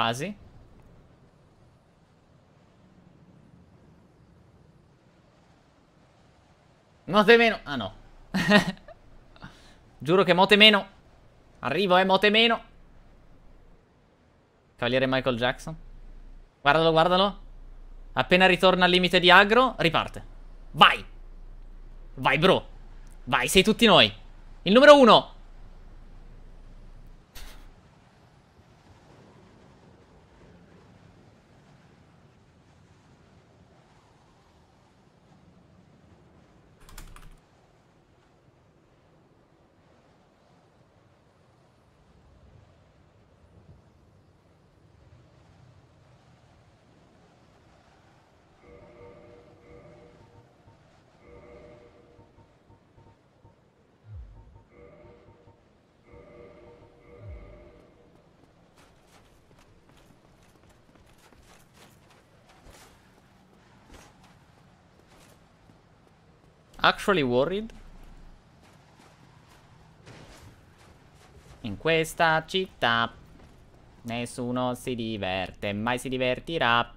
Quasi. Mote meno. Ah no. Giuro che mote meno. Arrivo, eh, mote meno. Cavaliere Michael Jackson. Guardalo, guardalo. Appena ritorna al limite di agro, riparte. Vai. Vai, bro. Vai, sei tutti noi. Il numero uno. Actually worried? In questa città nessuno si diverte, mai si divertirà.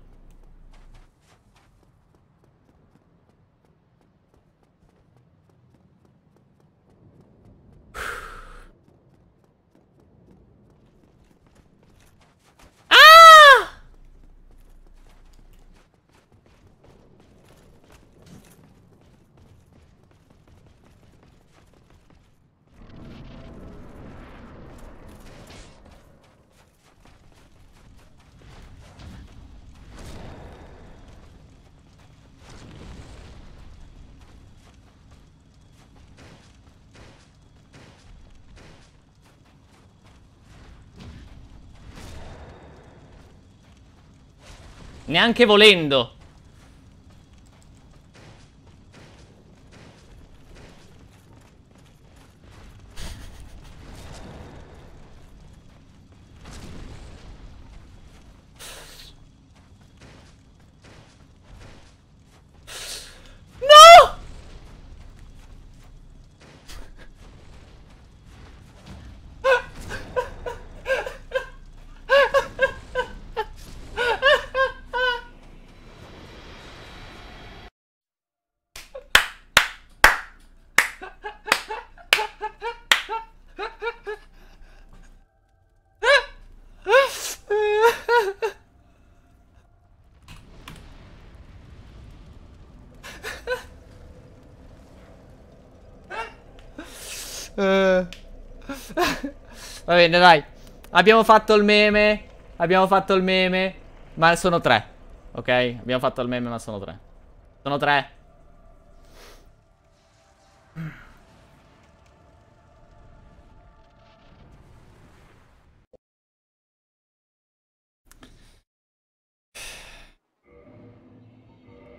Neanche volendo. No! Eh. Va bene, dai. Abbiamo fatto il meme. Abbiamo fatto il meme. Ma sono tre. Ok? Abbiamo fatto il meme, ma sono tre. Sono tre.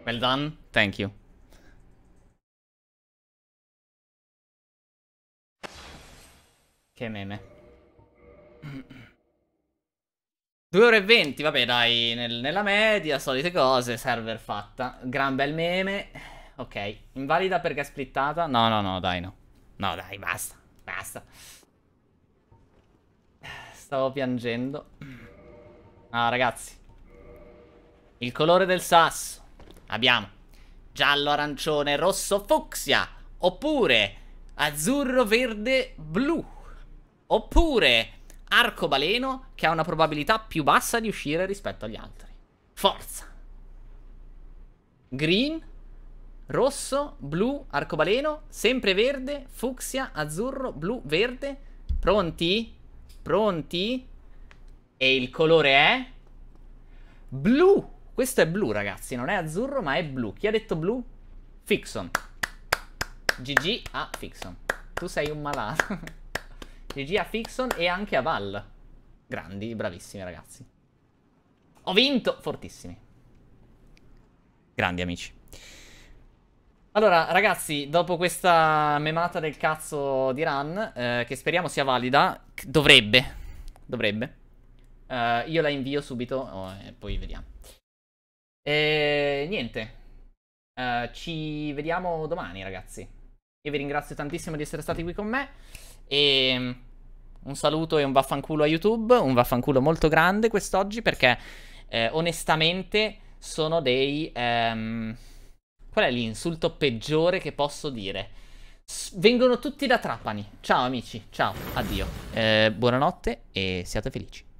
Well done. Thank you. Che meme. 2 ore e 20, vabbè dai, nel- nella media, solite cose, server fatta. Gran bel meme. Ok, invalida perché è splittata? No, no, no, dai, no. No, dai, basta, basta. Stavo piangendo. Ah, ragazzi. Il colore del sasso. Abbiamo giallo, arancione, rosso, fucsia. Oppure azzurro, verde, blu. Oppure arcobaleno che ha una probabilità più bassa di uscire rispetto agli altri. Forza. Green, rosso, blu, arcobaleno, sempre verde, fucsia, azzurro, blu, verde. Pronti? Pronti? E il colore è blu. Questo è blu, ragazzi, non è azzurro, ma è blu. Chi ha detto blu? Fixon. GG a Fixon. Tu sei un malato. GG a Fixon e anche a Val. Grandi, bravissimi ragazzi. Ho vinto! Fortissimi. Grandi amici. Allora, ragazzi, dopo questa memata del cazzo di Run, eh, che speriamo sia valida, dovrebbe. Dovrebbe. Eh, io la invio subito oh, e poi vediamo. E niente. Eh, ci vediamo domani, ragazzi. Io vi ringrazio tantissimo di essere stati qui con me. E Un saluto e un vaffanculo a YouTube, un vaffanculo molto grande quest'oggi perché eh, onestamente sono dei... Ehm... Qual è l'insulto peggiore che posso dire? S vengono tutti da Trapani. Ciao amici, ciao, addio. Eh, buonanotte e siate felici.